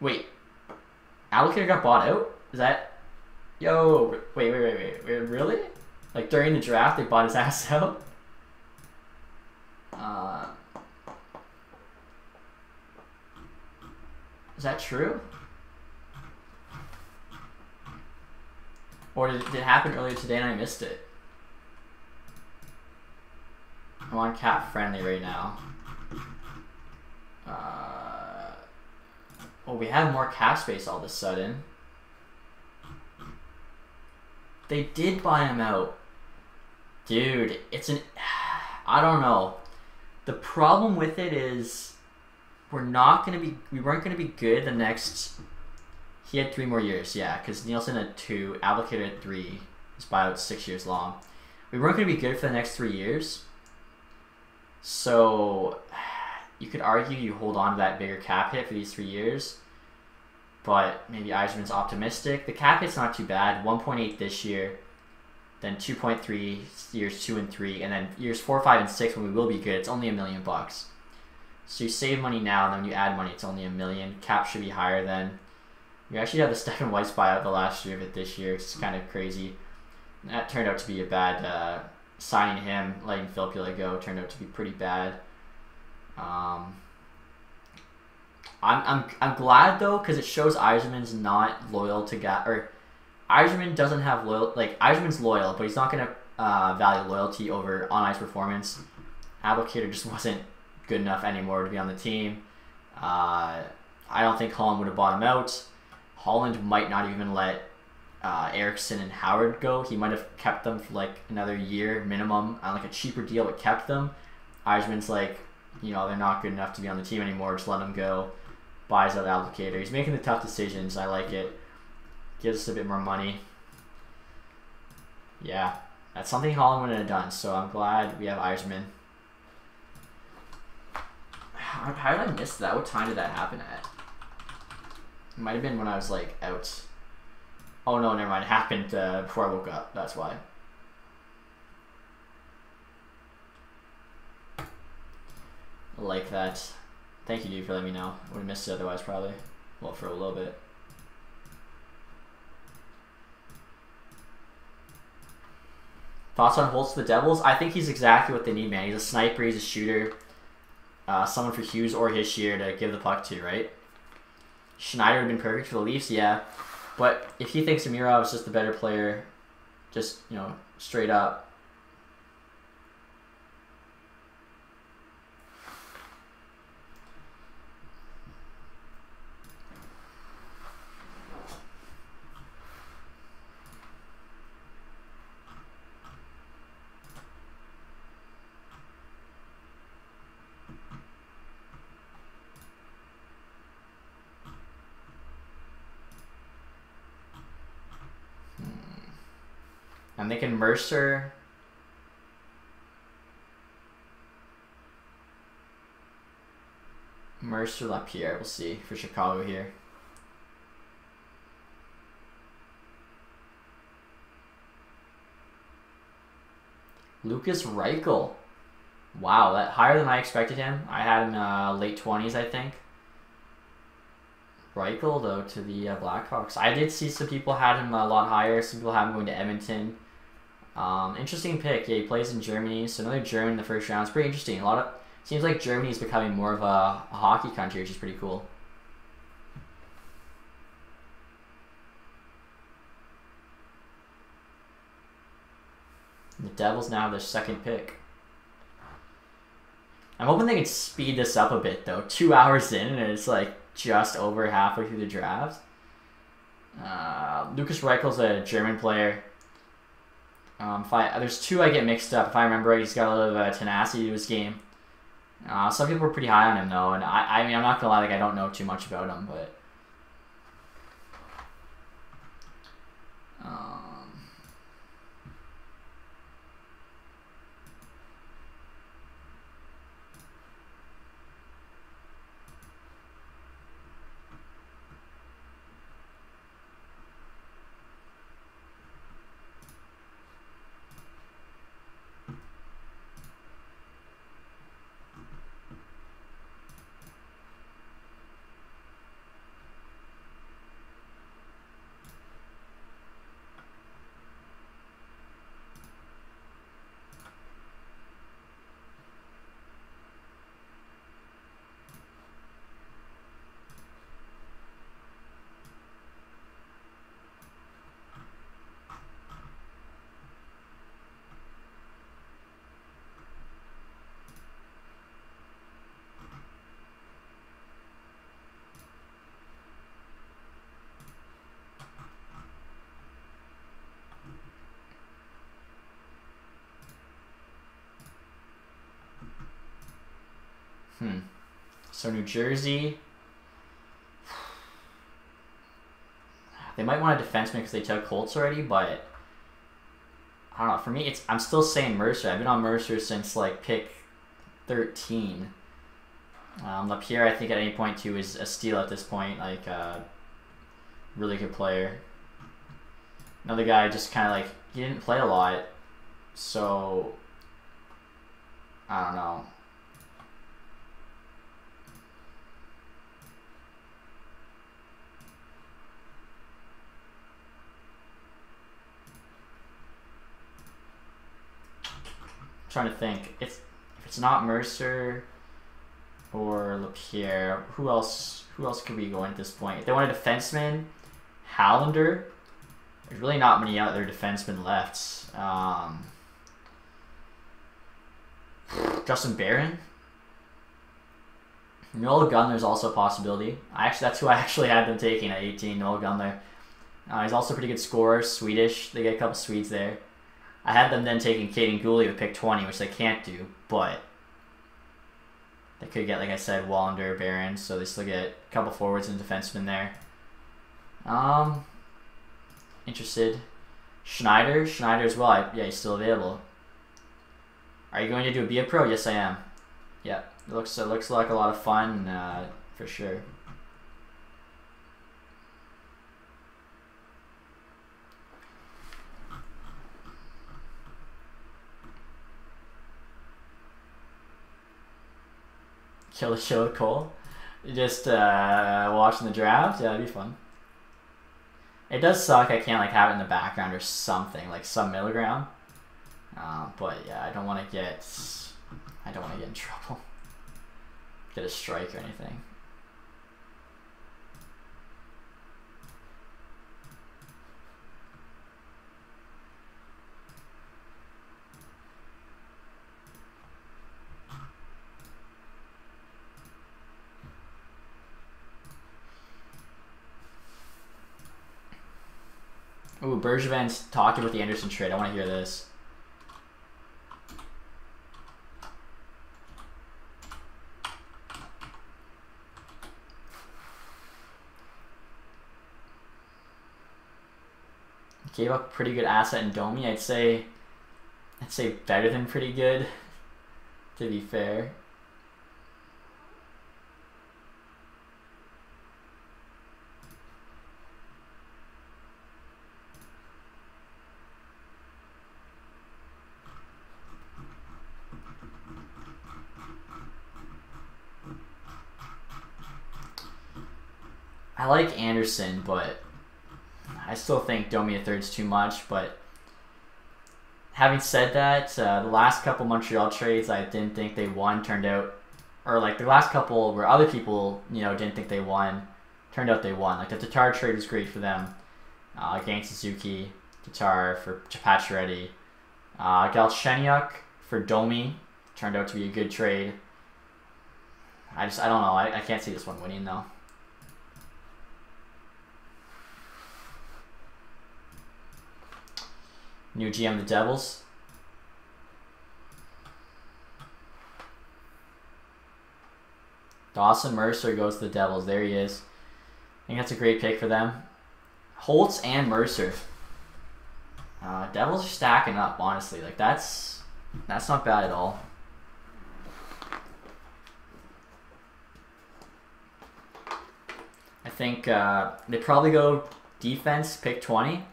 Wait, Abdelkader got bought out. Is that? Yo, wait, wait, wait, wait, wait, really? Like during the draft, they bought his ass out. Uh, is that true? Or did, did it happen earlier today and I missed it? I'm on cap friendly right now. Uh, oh, we have more cap space all of a sudden. They did buy him out. Dude, it's an... I don't know. The problem with it is we're not going to be... We weren't going to be good the next... He had three more years, yeah, because Nielsen had two, Abdelkader had three. His buyout's six years long. We weren't going to be good for the next three years. So you could argue you hold on to that bigger cap hit for these three years but maybe Yzerman's optimistic. The cap hit's not too bad. 1.8 this year, then 2.3 years two and three, and then years four, five, and six when we will be good. It's only a million bucks. So you save money now, and then when you add money, it's only a million. Cap should be higher then. We actually had the Stephen Weiss buyout the last year of it this year. It's kind of crazy. That turned out to be a bad uh, signing him, letting Filppula go. Turned out to be pretty bad. Um, I'm I'm I'm glad though because it shows Yzerman's not loyal to Ga or Yzerman doesn't have loyal like Yzerman's loyal, but he's not gonna uh, value loyalty over on ice performance. Abdelkader just wasn't good enough anymore to be on the team. Uh, I don't think Holland would have bought him out. Holland might not even let uh, Eriksson and Howard go. He might have kept them for like another year minimum on like a cheaper deal, but kept them. Yzerman's like, you know, they're not good enough to be on the team anymore. Just let them go buys out Abdelkader. He's making the tough decisions. I like it. Gives us a bit more money. Yeah, that's something Holland wouldn't have done. So I'm glad we have Yzerman. How, how did I miss that? What time did that happen at? It might have been when I was like out. Oh no, never mind. It happened uh, before I woke up. That's why. I like that. Thank you, dude, for letting me know. Would have missed it otherwise, probably. Well, for a little bit. Thoughts on Holtz for the Devils? I think he's exactly what they need, man. He's a sniper, he's a shooter. Uh, someone for Hughes or Hischier to give the puck to, right? Schneider would have been perfect for the Leafs, yeah. But if he thinks Amirov is just the better player, just, you know, straight up, I'm Mercer. Mercer Lapierre, we'll see for Chicago here. Lukas Reichel. Wow, that higher than I expected him. I had him uh, late 20s, I think. Reichel, though, to the uh, Blackhawks. I did see some people had him a lot higher. Some people have him going to Edmonton. Um, interesting pick. Yeah, he plays in Germany, so another German in the first round. It's pretty interesting. A lot of seems like Germany is becoming more of a, a hockey country, which is pretty cool. The Devils now have their second pick. I'm hoping they can speed this up a bit though. Two hours in and it's like just over halfway through the draft. Uh, Lukas Reichel's a German player. Um, I there's two I get mixed up. If I remember right, he's got a little of tenacity to his game. Uh, some people are pretty high on him though, and I, I mean I'm not gonna lie, like I don't know too much about him, but. Um, Hmm. So New Jersey. They might want a defenseman because they took Holtz already, but I don't know. For me, it's I'm still saying Mercer. I've been on Mercer since like pick thirteen. Um, Lapierre, I think at any point too is a steal at this point. Like, uh, really good player. Another guy just kind of like he didn't play a lot, so I don't know. Trying to think. If if it's not Mercer or Lapierre, who else? Who else could we go in at this point? If they want a defenseman, Wallander. There's really not many other defensemen left. Um, Justin Barron. Noel Gunler's also a possibility. I actually that's who I actually had them taking at 18. Noel Gunler. Uh, he's also a pretty good scorer. Swedish. They get a couple Swedes there. I had them then taking Kaiden Guhle with pick 20, which they can't do, but they could get, like I said, Wallander, Barron, so they still get a couple forwards and defensemen there. Um, interested. Schneider, Schneider as well. I, yeah, he's still available. Are you going to do a Be a Pro? Yes, I am. Yeah, it looks it looks like a lot of fun uh, for sure. Kill with Cole. Just uh, watching the draft. Yeah, that'd be fun. It does suck. I can't like have it in the background or something like some ground. Uh, but yeah, I don't want to get. I don't want to get in trouble. Get a strike or anything. Ooh, Bergevin's talking about the Anderson trade. I want to hear this. Gave up pretty good asset in Domi. I'd say, I'd say better than pretty good. To be fair. I but I still think Domi a third's too much. But having said that, uh, the last couple Montreal trades I didn't think they won turned out, or like the last couple where other people you know didn't think they won, turned out they won. Like the Tatar trade was great for them. Uh, against Suzuki, Tatar for Pacioretty, uh, Galchenyuk for Domi turned out to be a good trade. I just I don't know. I, I can't see this one winning though. New GM, the Devils. Dawson Mercer goes to the Devils. There he is. I think that's a great pick for them. Holtz and Mercer. Uh, Devils are stacking up, honestly. Like that's that's not bad at all. I think uh, they probably go defense, pick 20.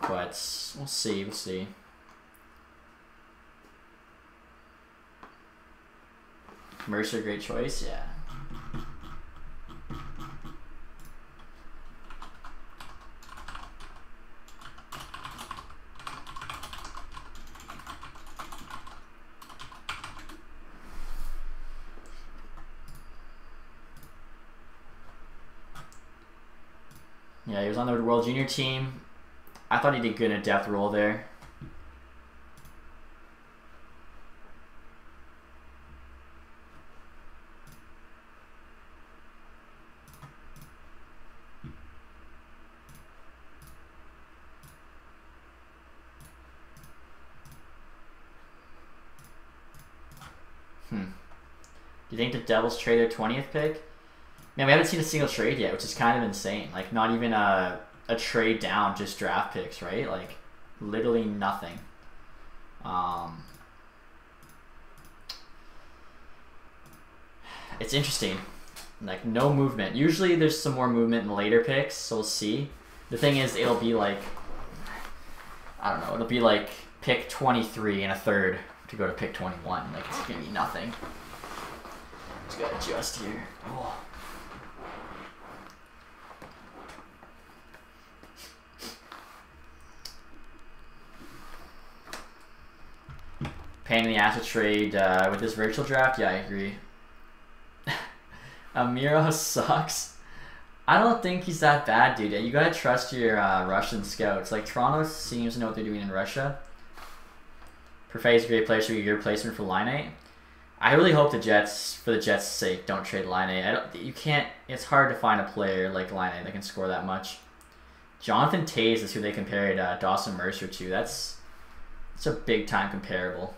But we'll see, we'll see. Mercer, great choice, yeah. Yeah, he was on the World Junior team. I thought he did good in a depth role there. Hmm. Do you think the Devils trade their 20th pick? Man, we haven't seen a single trade yet, which is kind of insane. Like, not even a, a trade down, just draft picks, right? Like, literally nothing. Um, it's interesting. Like, no movement. Usually there's some more movement in later picks, so we'll see. The thing is, it'll be like, I don't know, it'll be like pick 23 and a third to go to pick 21. Like, it's to be nothing. Just gotta adjust here. Oh. Pain in the ass to trade uh, with this virtual draft? Yeah, I agree. Amiro sucks. I don't think he's that bad, dude. You gotta trust your uh, Russian scouts. Like, Toronto seems to know what they're doing in Russia. Perfet's a great player, should be a good replacement for Laine. I really hope the Jets, for the Jets' sake, don't trade Laine. I don't, you can't. It's hard to find a player like Laine that can score that much. Jonathan Toews is who they compared uh, Dawson Mercer to. That's it's a big time comparable.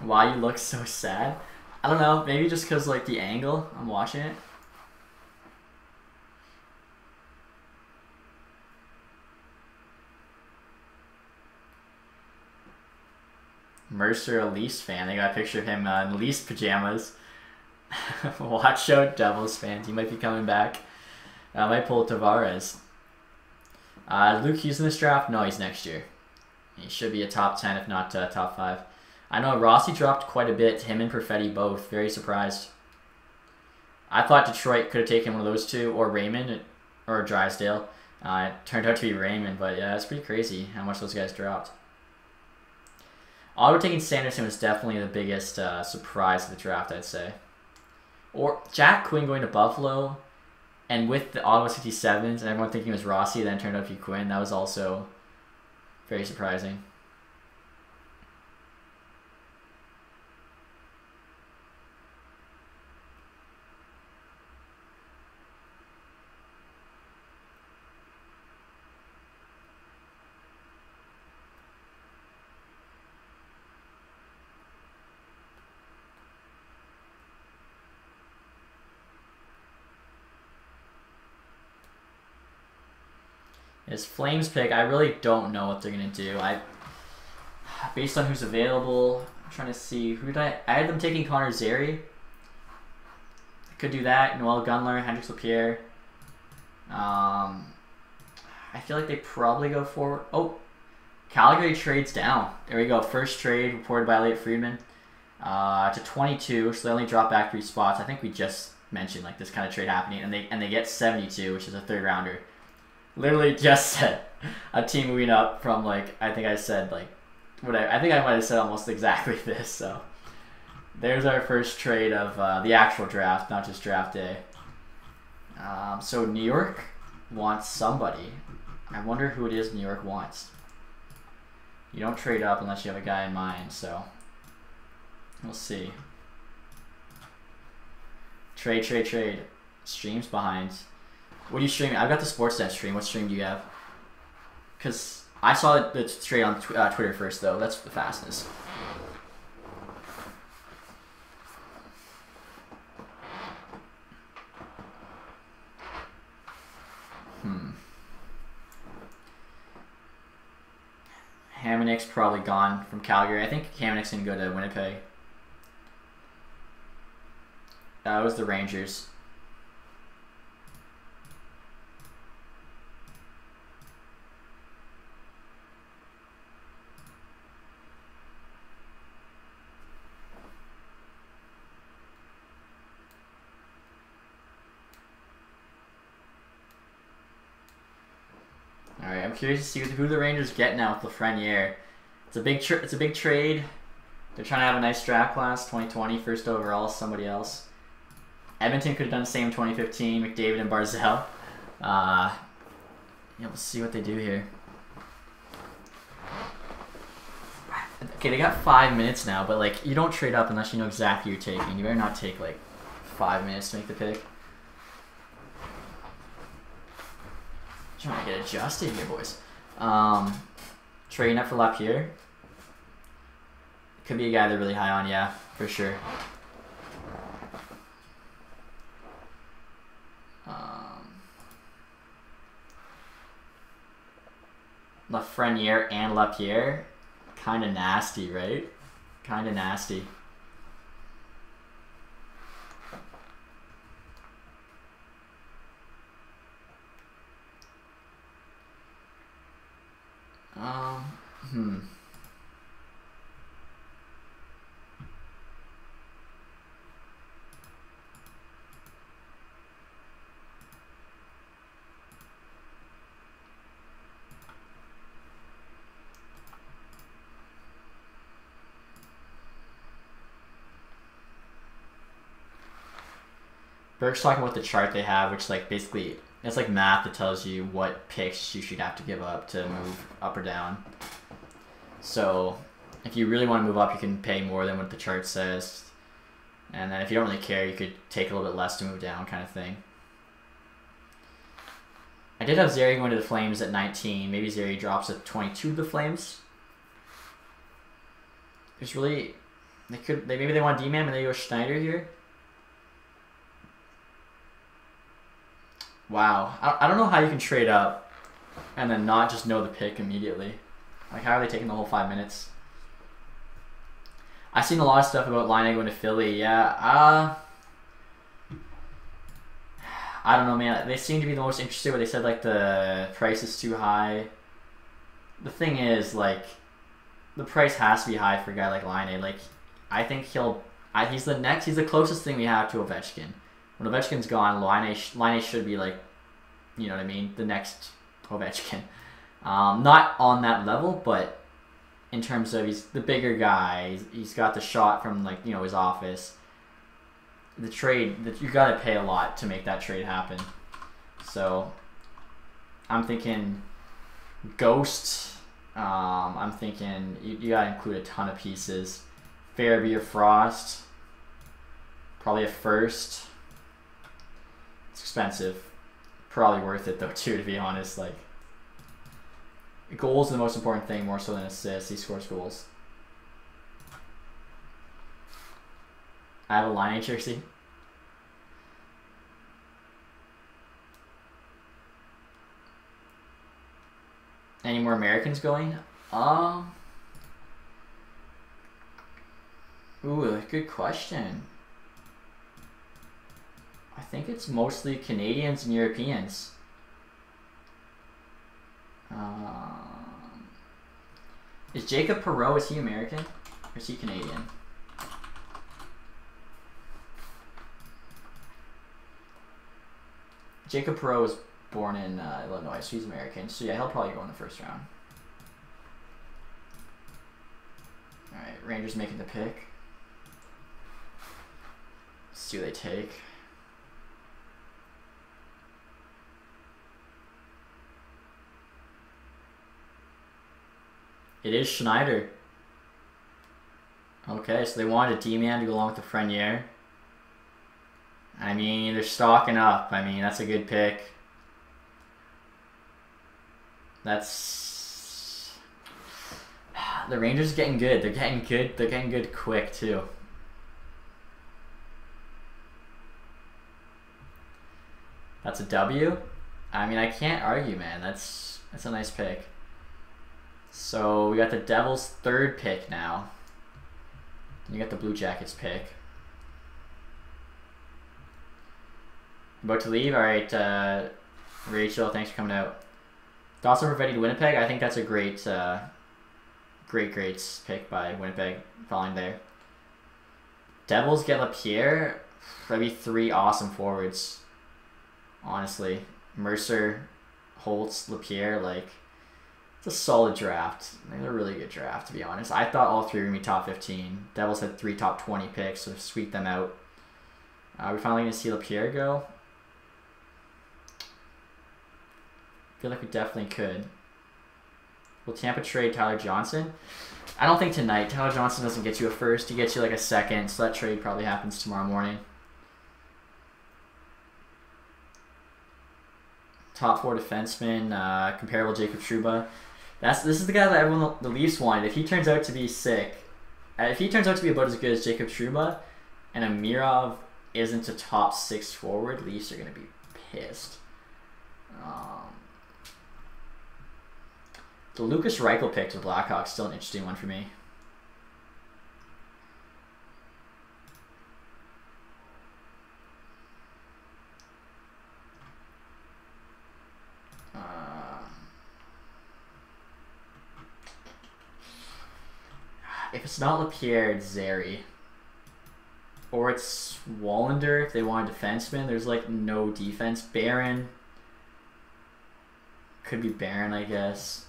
Why you look so sad? I don't know. Maybe just because like the angle I'm watching it. Mercer, a fan. They got a picture of him uh, in Leafs pajamas. Watch out, Devils fans. He might be coming back. I might pull Tavares. Uh, Luke Hughes in this draft? No, he's next year. He should be a top 10, if not uh, top 5. I know Rossi dropped quite a bit. Him and Perfetti both. Very surprised. I thought Detroit could have taken one of those two, or Raymond, or Drysdale. Uh, it turned out to be Raymond, but yeah, it's pretty crazy how much those guys dropped. Ottawa taking Sanderson was definitely the biggest uh, surprise of the draft, I'd say. Or Jack Quinn going to Buffalo, and with the Ottawa 67s, and everyone thinking it was Rossi, then turned out to be Quinn. That was also very surprising. His Flames pick, I really don't know what they're gonna do. I, based on who's available, I'm trying to see who did I. I had them taking Connor Zary. I could do that. Noel Gunler, Hendrix Lapierre. Um, I feel like they probably go for. Oh, Calgary trades down. There we go. First trade reported by Elliotte Friedman uh, to 22, so they only drop back three spots. I think we just mentioned like this kind of trade happening, and they and they get 72, which is a third rounder literally just said a team moving up from like I think I said like what I, I think I might have said almost exactly this. So there's our first trade of uh, the actual draft, not just draft day. Um, so New York wants somebody. I wonder who it is New York wants. You don't trade up unless you have a guy in mind, so we'll see. Trade, trade, trade. Streams behind. What are you streaming? I've got the Sportsnet stream. What stream do you have? Because I saw it the straight on tw uh, Twitter first, though. That's the fastest. Hmm. Hamonic's probably gone from Calgary. I think Hamonic's going to go to Winnipeg. That was the Rangers. Curious to see who the Rangers get now with Lafreniere. It's a big it's a big trade. They're trying to have a nice draft class, 2020, first overall, somebody else. Edmonton could have done the same in 2015. McDavid and Barzal. Uh, yeah, we'll see what they do here. Okay, they got five minutes now, but like you don't trade up unless you know exactly you're taking. You better not take like five minutes to make the pick. Trying to get adjusted here, boys. Um, trading up for Lapierre. Could be a guy they're really high on, yeah, for sure. Um, Lafreniere and Lapierre, kind of nasty, right? Kind of nasty. Um, hmm. Burke's talking about the chart they have, which like basically it's like math that tells you what picks you should have to give up to move up or down. So if you really want to move up, you can pay more than what the chart says. And then if you don't really care, you could take a little bit less to move down kind of thing. I did have Zary going to the Flames at 19. Maybe Zary drops at 22 to the Flames. There's really... They could... They, maybe they want D-Man and they go Schneider here. Wow. I, I don't know how you can trade up and then not just know the pick immediately. Like, how are they taking the whole five minutes? I've seen a lot of stuff about Laine going to Philly. Yeah, uh... I don't know, man. They seem to be the most interested where they said, like, the price is too high. The thing is, like, the price has to be high for a guy like Laine. Like, I think he'll... I, he's the next... He's the closest thing we have to Ovechkin. When Ovechkin's gone, Laine should be like, you know what I mean, the next Ovechkin. Um, not on that level, but in terms of he's the bigger guy. He's, he's got the shot from like you know his office. The trade that you got to pay a lot to make that trade happen. So I'm thinking Ghost. Um, I'm thinking you, you got to include a ton of pieces. Or Frost. Probably a first. It's expensive. Probably worth it though too, to be honest. Like goals are the most important thing, more so than assists. He scores goals. I have a Laine jersey. Any more Americans going? Um. Ooh, good question. I think it's mostly Canadians and Europeans. Um, is Jacob Perreault, is he American? Or is he Canadian? Jacob Perreault was born in uh, Illinois, so he's American. So yeah, he'll probably go in the first round. Alright, Rangers making the pick. Let's see what they take. It is Schneider. Okay, so they wanted a D-man to go along with Lafreniere. I mean, they're stocking up. I mean, that's a good pick. That's... The Rangers getting good. They're getting good. They're getting good quick, too. That's a W. I mean, I can't argue, man. That's that's a nice pick. So we got the Devils' third pick now. You got the Blue Jackets pick. About to leave? Alright, uh, Rachel, thanks for coming out. Dawson to Winnipeg. I think that's a great, uh, great, great pick by Winnipeg falling there. Devils get Lapierre. That'd be three awesome forwards. Honestly. Mercer, Holtz, Lapierre, like it's a solid draft. It's a really good draft, to be honest. I thought all three were to be top 15. Devils had three top 20 picks, so sweep them out. Are we finally going to see LaPierre go? feel like we definitely could. Will Tampa trade Tyler Johnson? I don't think tonight. Tyler Johnson doesn't get you a first. He gets you like a second, so that trade probably happens tomorrow morning. Top four defenseman, uh, comparable Jacob Trouba. That's this is the guy that everyone the Leafs wanted. If he turns out to be sick, uh, if he turns out to be about as good as Jacob Trouba, and Amirov isn't a top six forward, Leafs are gonna be pissed. Um, the Lukas Reichel pick to Blackhawks still an interesting one for me. Uh, if it's not Lapierre, it's Zary. Or it's Wallander if they want a defenseman. There's like no defense. Barron. Could be Barron, I guess.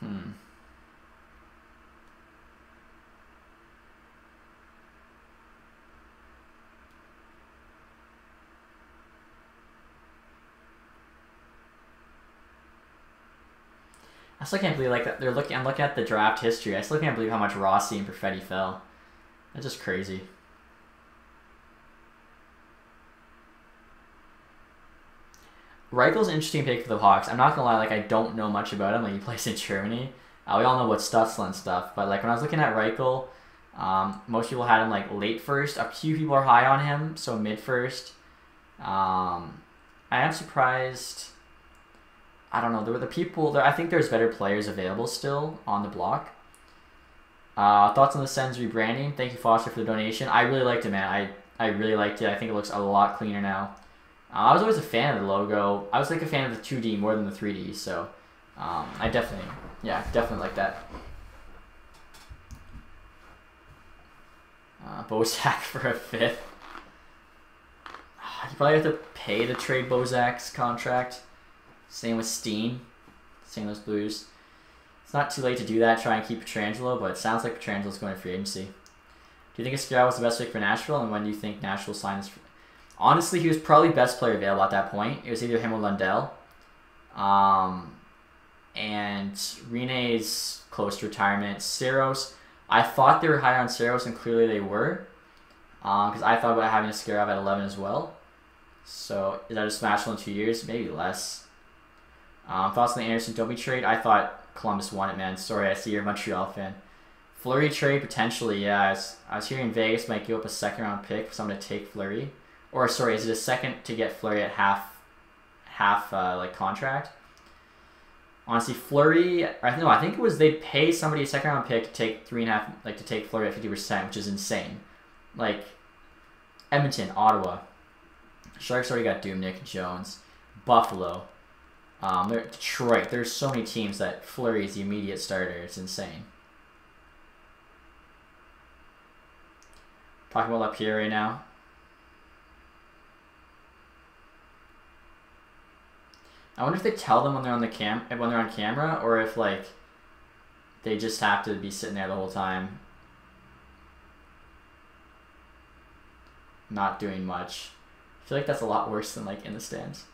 Hmm. I still can't believe like they're looking. I'm looking at the draft history. I still can't believe how much Rossi and Perfetti fell. That's just crazy. Reichel's an interesting pick for the Hawks. I'm not gonna lie, like I don't know much about him. Like he plays in Germany. Uh, we all know what Stutzle and stuff, but like when I was looking at Reichel, um, most people had him like late first. A few people are high on him, so mid first. Um, I am surprised. I don't know. There were the people. There, I think there's better players available still on the block. Uh, thoughts on the Sens rebranding? Thank you, Foster, for the donation. I really liked it, man. I I really liked it. I think it looks a lot cleaner now. Uh, I was always a fan of the logo. I was like a fan of the 2D more than the 3D, so um, I definitely, yeah, definitely like that. Uh, Bozak for a fifth. You probably have to pay to trade Bozak's contract. Same with Steen. St. Louis Blues. It's not too late to do that, try and keep Pietrangelo, but it sounds like Pietrangelo's going to free agency. Do you think Askarov was the best pick for Nashville, and when do you think Nashville signs? Honestly, he was probably best player available at that point. It was either him or Lundell. Um, and Rinne's close to retirement. Saros, I thought they were higher on Saros, and clearly they were. Because um, I thought about having Askarov at 11 as well. So is that a smash in two years? Maybe less. Um, thoughts on the Anderson Domi trade? I thought Columbus won it, man. Sorry, I see you're a Montreal fan. Fleury trade potentially, yeah. I was, I was hearing Vegas might give up a second round pick for someone to take Fleury, or sorry, is it a second to get Fleury at half, half uh, like contract? Honestly, Fleury, I no, I think it was they pay somebody a second round pick to take three and a half, like to take Fleury at fifty percent, which is insane. Like Edmonton, Ottawa, Sharks already got Dubnyk Jones, Buffalo, um, Detroit. There's so many teams that Fleury is the immediate starter. It's insane. Talking about Lapierre right now. I wonder if they tell them when they're on the cam when they're on camera, or if like they just have to be sitting there the whole time, not doing much. I feel like that's a lot worse than like in the stands.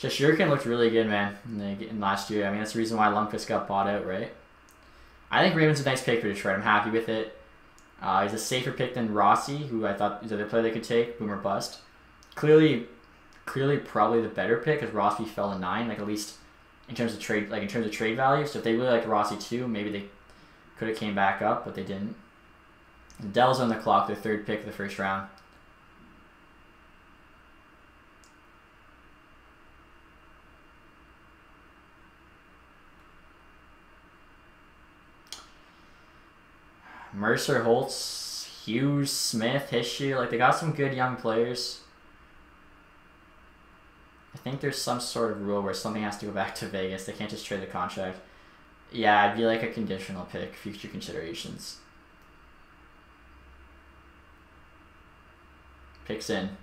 Shesterkin looked really good, man, in, the, last year. I mean, that's the reason why Lundqvist got bought out, right? I think Raymond's a nice pick for Detroit. I'm happy with it. Uh, he's a safer pick than Rossi, who I thought was the other player they could take, boomer bust. Clearly, clearly probably the better pick because Rossi fell to nine, like at least in terms of trade, like in terms of trade value. So if they really liked Rossi too, maybe they could have came back up, but they didn't. Devils on the clock, their third pick of the first round. Mercer, Holtz, Hughes, Smith, Hischier, like they got some good young players. I think there's some sort of rule where something has to go back to Vegas. They can't just trade the contract. Yeah, I'd be like a conditional pick, future considerations. Picks in.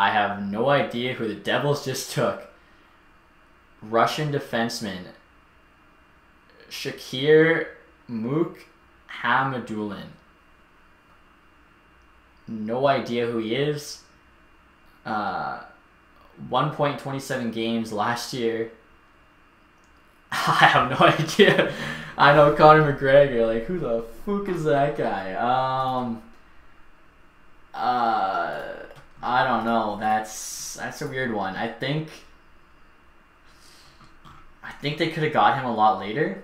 I have no idea who the Devils just took. Russian defenseman Shakir Mook Hamadulin. No idea who he is. Uh, 1.27 games last year. I have no idea. I know Conor McGregor. Like, who the fuck is that guy? Um. Uh. I don't know. That's that's a weird one. I think I think they could have got him a lot later.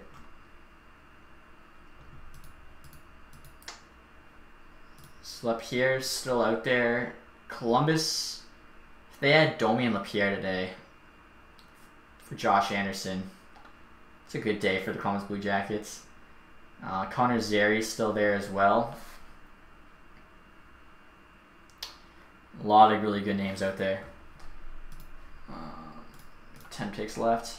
Lapierre's still out there. Columbus, they had Domi and Lapierre today for Josh Anderson. It's a good day for the Columbus Blue Jackets. Uh, Connor Zary's still there as well. A lot of really good names out there. Uh, 10 picks left.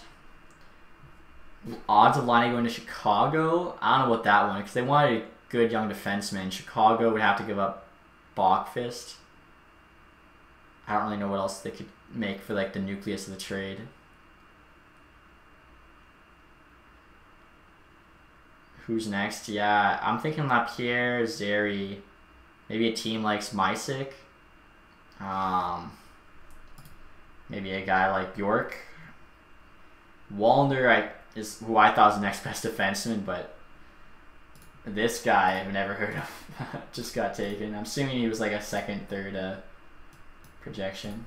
Odds of Laine going to Chicago? I don't know about that one because they wanted a good young defenseman. Chicago would have to give up Boqvist. I don't really know what else they could make for like the nucleus of the trade. Who's next? Yeah, I'm thinking Lapierre, Zary, maybe a team like Smysik. Um, maybe a guy like Bjork. Wallander I, is who I thought was the next best defenseman, but this guy I've never heard of just got taken. I'm assuming he was like a second, third uh, projection.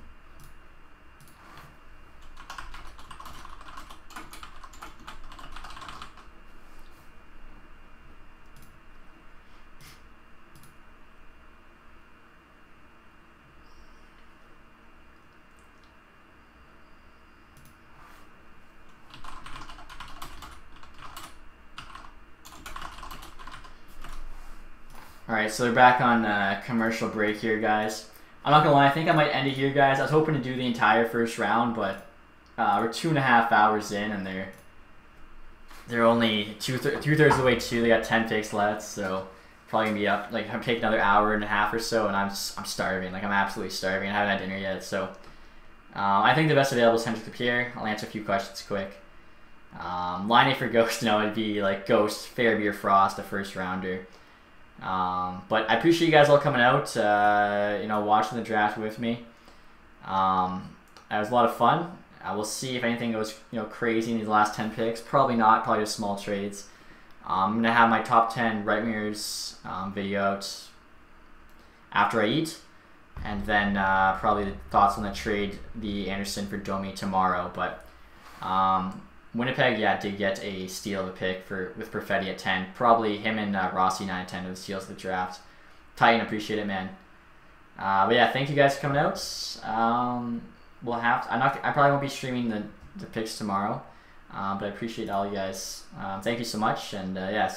Alright, so they're back on uh, commercial break here, guys. I'm not gonna lie, I think I might end it here, guys. I was hoping to do the entire first round, but uh, we're two and a half hours in, and they're they're only two th two thirds of the way to. They got ten picks left, so probably gonna be up. Like, I'm taking another hour and a half or so, and I'm I'm starving. Like, I'm absolutely starving. I haven't had dinner yet, so um, I think the best available is Hendrix Lapierre. I'll answer a few questions quick. Um, Laine for Ghost, no, it'd be like Ghost, Farabee, Frost, a first rounder. Um, but I appreciate you guys all coming out, uh, you know, watching the draft with me. Um, it was a lot of fun. I will see if anything goes, you know, crazy in these last 10 picks. Probably not, probably just small trades. Um, I'm going to have my top 10 right mirrors um, video out after I eat. And then uh, probably the thoughts on the trade, the Anderson for Domi tomorrow. But um, Winnipeg, yeah, did get a steal of a pick for with Perfetti at ten. Probably him and uh, Rossi nine ten of the steals of the draft. Titan, appreciate it, man. Uh, but yeah, thank you guys for coming out. Um, we'll have to, I'm not. I probably won't be streaming the the picks tomorrow, uh, but I appreciate all you guys. Um, thank you so much, and uh, yeah,